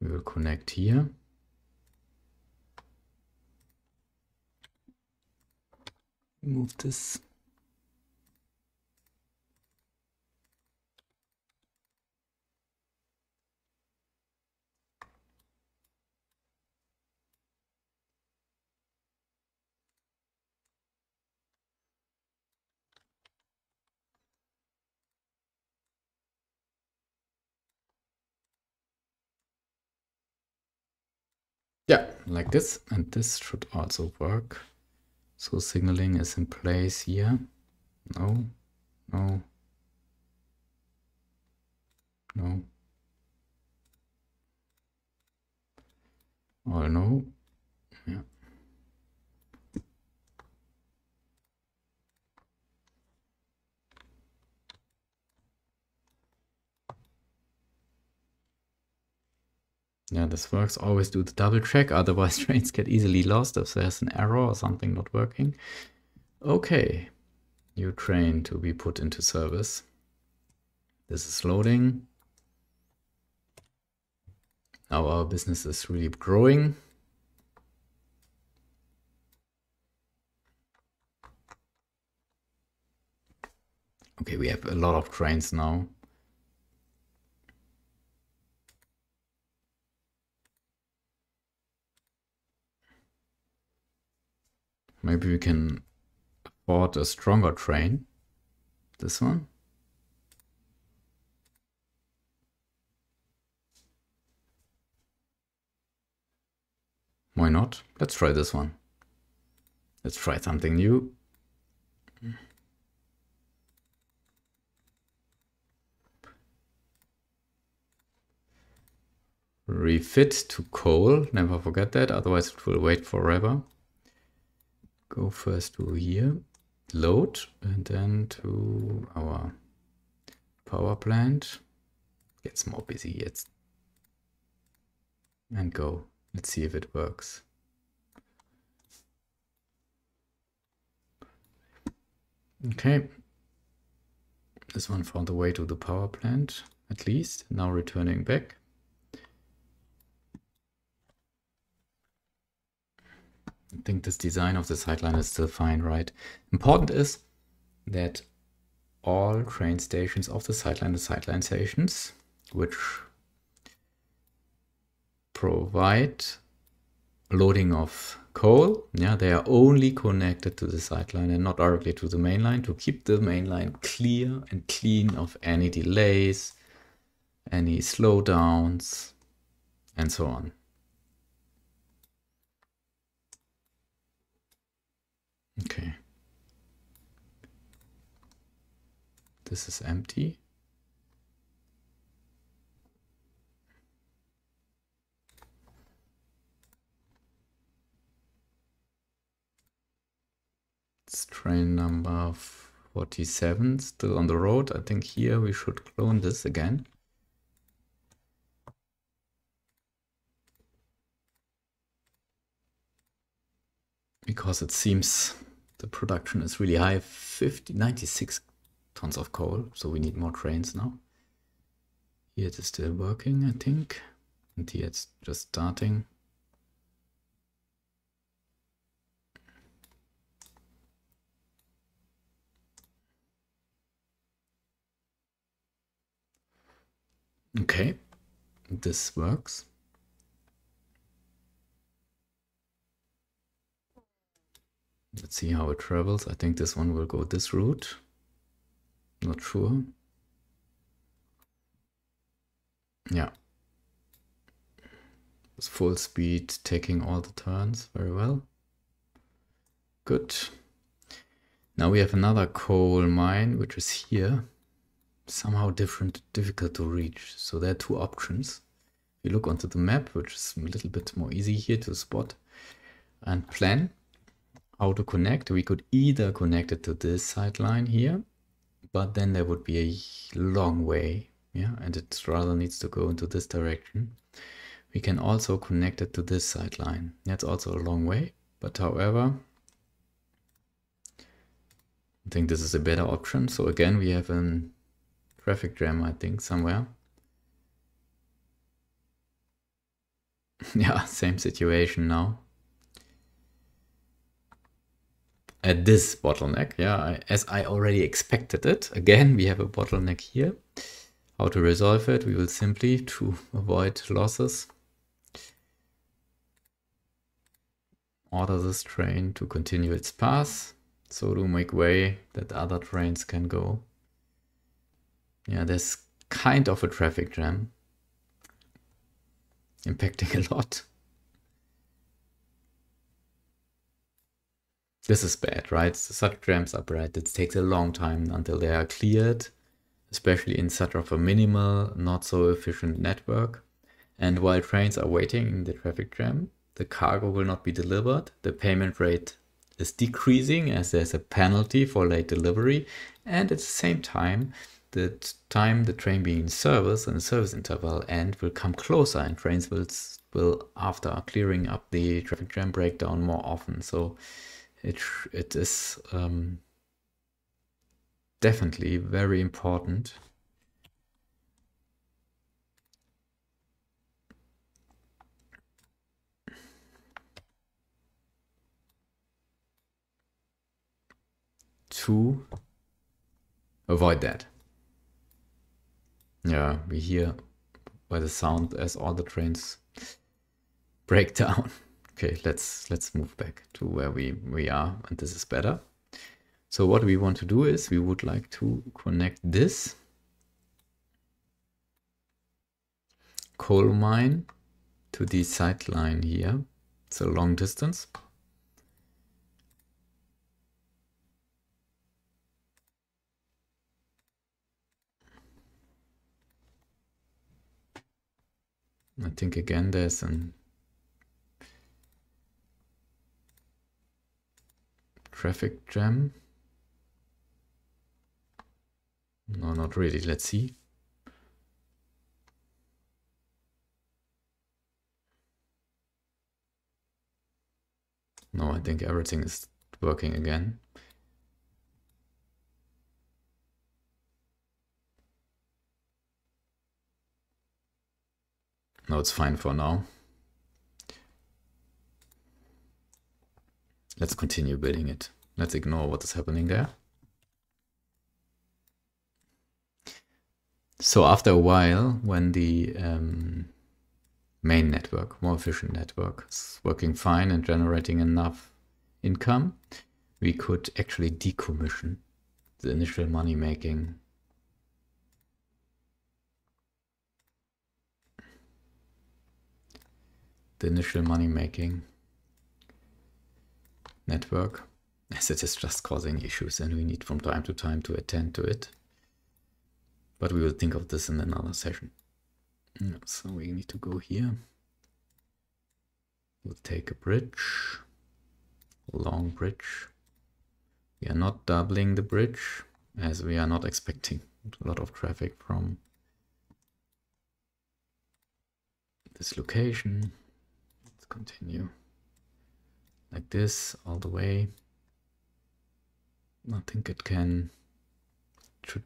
We will connect here. Move this Yeah, like this. And this should also work. So signaling is in place here. No, no, no. Oh no. Yeah, this works. Always do the double check, otherwise trains get easily lost if there's an error or something not working. Okay, new train to be put into service. This is loading. Now our business is really growing. Okay, we have a lot of trains now. Maybe we can afford a stronger train. This one. Why not? Let's try this one. Let's try something new. Refit to coal, never forget that, otherwise it will wait forever go first to here, load, and then to our power plant. Gets more busy yet. And go. Let's see if it works. Okay. This one found the way to the power plant, at least. Now returning back. I think this design of the sideline is still fine, right? Important is that all train stations of the sideline, the sideline stations, which provide loading of coal, yeah, they are only connected to the sideline and not directly to the main line to keep the main line clear and clean of any delays, any slowdowns, and so on. Okay. This is empty. It's train number 47 still on the road. I think here we should clone this again. Because it seems the production is really high 50 96 tons of coal so we need more trains now. Here it is still working i think and here it's just starting. Okay this works Let's see how it travels. I think this one will go this route. Not sure. Yeah. It's full speed, taking all the turns very well. Good. Now we have another coal mine, which is here. Somehow different, difficult to reach. So there are two options. You look onto the map, which is a little bit more easy here to spot and plan how to connect. We could either connect it to this side line here, but then there would be a long way, yeah, and it rather needs to go into this direction. We can also connect it to this side line. That's also a long way, but however, I think this is a better option. So again, we have a traffic jam, I think, somewhere. yeah, same situation now. At this bottleneck. Yeah, as I already expected it. Again, we have a bottleneck here. How to resolve it? We will simply, to avoid losses, order this train to continue its path. So to make way that other trains can go. Yeah, there's kind of a traffic jam impacting a lot. This is bad, right? Such jams are bad. It takes a long time until they are cleared, especially in such of a minimal, not so efficient network. And while trains are waiting in the traffic jam, the cargo will not be delivered. The payment rate is decreasing as there's a penalty for late delivery. And at the same time, the time the train being in service and the service interval end will come closer and trains will, will after clearing up the traffic jam breakdown more often. So it, it is um, definitely very important to avoid that. Yeah, we hear by the sound as all the trains break down. Okay, let's let's move back to where we, we are and this is better. So what we want to do is we would like to connect this coal mine to the side line here. It's a long distance. I think again there's an traffic jam. No, not really. Let's see. No, I think everything is working again. No, it's fine for now. Let's continue building it. Let's ignore what is happening there. So after a while, when the um, main network, more efficient network, is working fine and generating enough income, we could actually decommission the initial money making the initial money making network as it is just causing issues and we need from time to time to attend to it. But we will think of this in another session. So we need to go here. We'll take a bridge, long bridge. We are not doubling the bridge as we are not expecting a lot of traffic from this location. Let's continue like this all the way. I think it can should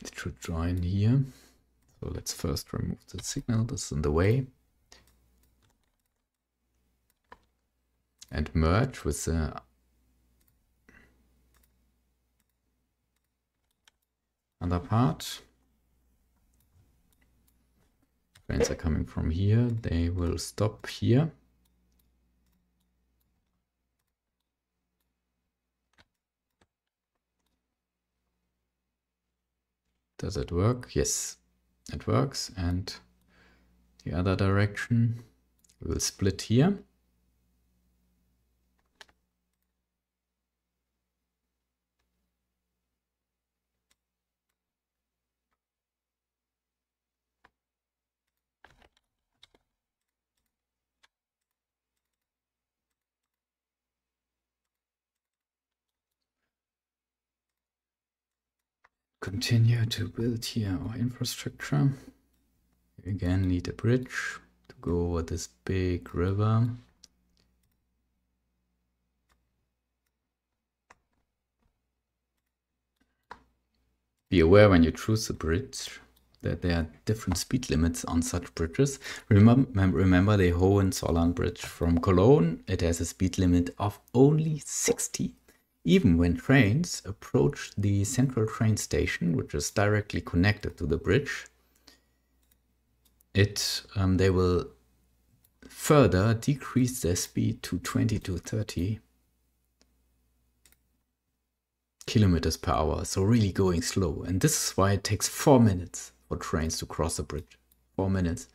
it should join here. So let's first remove the signal that's in the way. And merge with the other part. Trains are coming from here. They will stop here. Does it work? Yes, it works. And the other direction, will split here. Continue to build here our infrastructure. We again need a bridge to go over this big river. Be aware when you choose a bridge that there are different speed limits on such bridges. Remember, remember the Hohenzollern Bridge from Cologne, it has a speed limit of only 60 even when trains approach the central train station, which is directly connected to the bridge, it um, they will further decrease their speed to 20 to 30 kilometers per hour, so really going slow. And this is why it takes four minutes for trains to cross the bridge. Four minutes.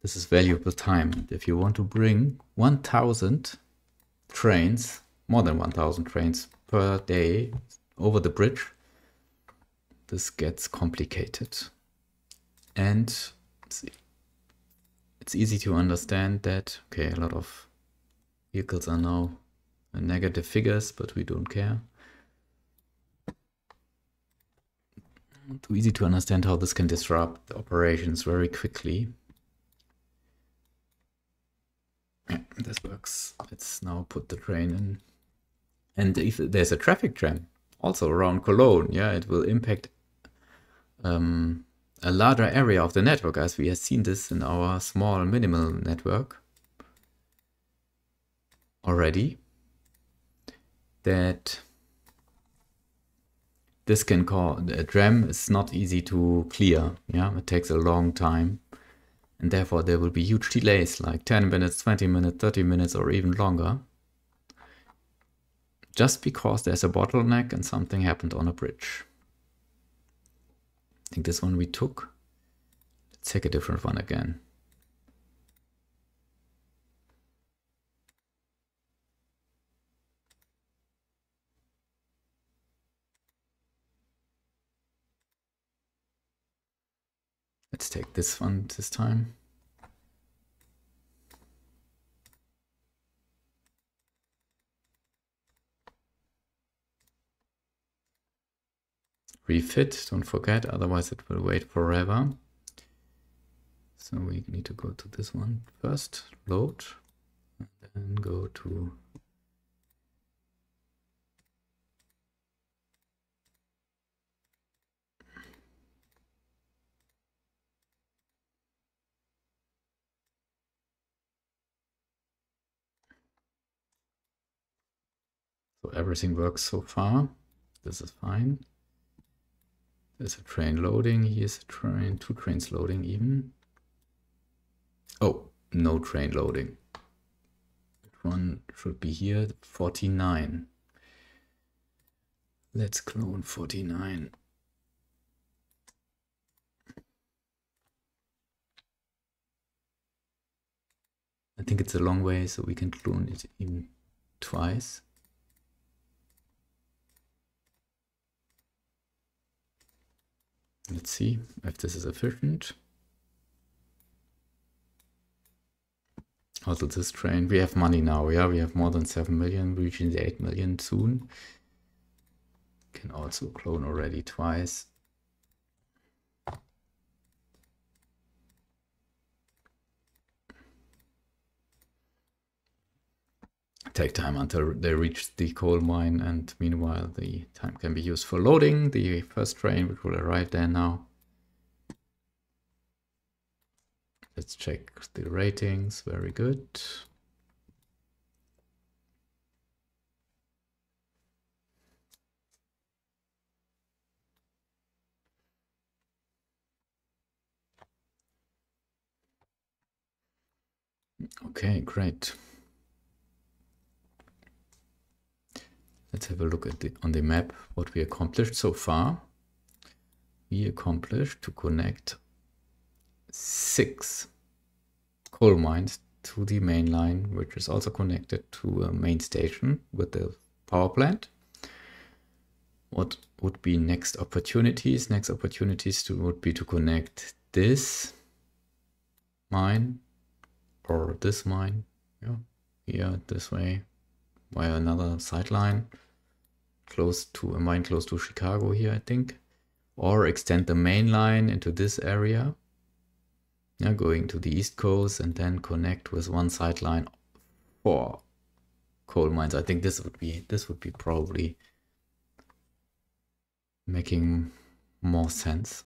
This is valuable time. If you want to bring 1,000 trains more than 1000 trains per day over the bridge, this gets complicated. And it's, easy to understand that, okay, a lot of vehicles are now negative figures, but we don't care. Too easy to understand how this can disrupt the operations very quickly. Yeah, this works. Let's now put the train in and if there's a traffic jam also around Cologne, yeah, it will impact um, a larger area of the network as we have seen this in our small minimal network already. That this can cause a jam is not easy to clear. Yeah, it takes a long time. And therefore there will be huge delays like 10 minutes, 20 minutes, 30 minutes or even longer just because there's a bottleneck and something happened on a bridge. I think this one we took. Let's take a different one again. Let's take this one this time. Refit, don't forget, otherwise it will wait forever. So we need to go to this one first, load, and then go to So everything works so far. This is fine. There's a train loading. Here's a train, two trains loading even. Oh, no train loading. One should be here? 49. Let's clone 49. I think it's a long way, so we can clone it even twice. Let's see if this is efficient. Also this train, we have money now, yeah, we have more than 7 million, reaching the 8 million soon. Can also clone already twice. Take time until they reach the coal mine and meanwhile the time can be used for loading the first train which will arrive there now. Let's check the ratings, very good. Okay, great. Let's have a look at the on the map what we accomplished so far. We accomplished to connect six coal mines to the main line, which is also connected to a main station with the power plant. What would be next opportunities? Next opportunities to, would be to connect this mine or this mine, yeah, here this way via another sideline close to a mine close to Chicago here, I think. Or extend the main line into this area. Yeah, going to the east coast and then connect with one sideline for coal mines. I think this would be this would be probably making more sense.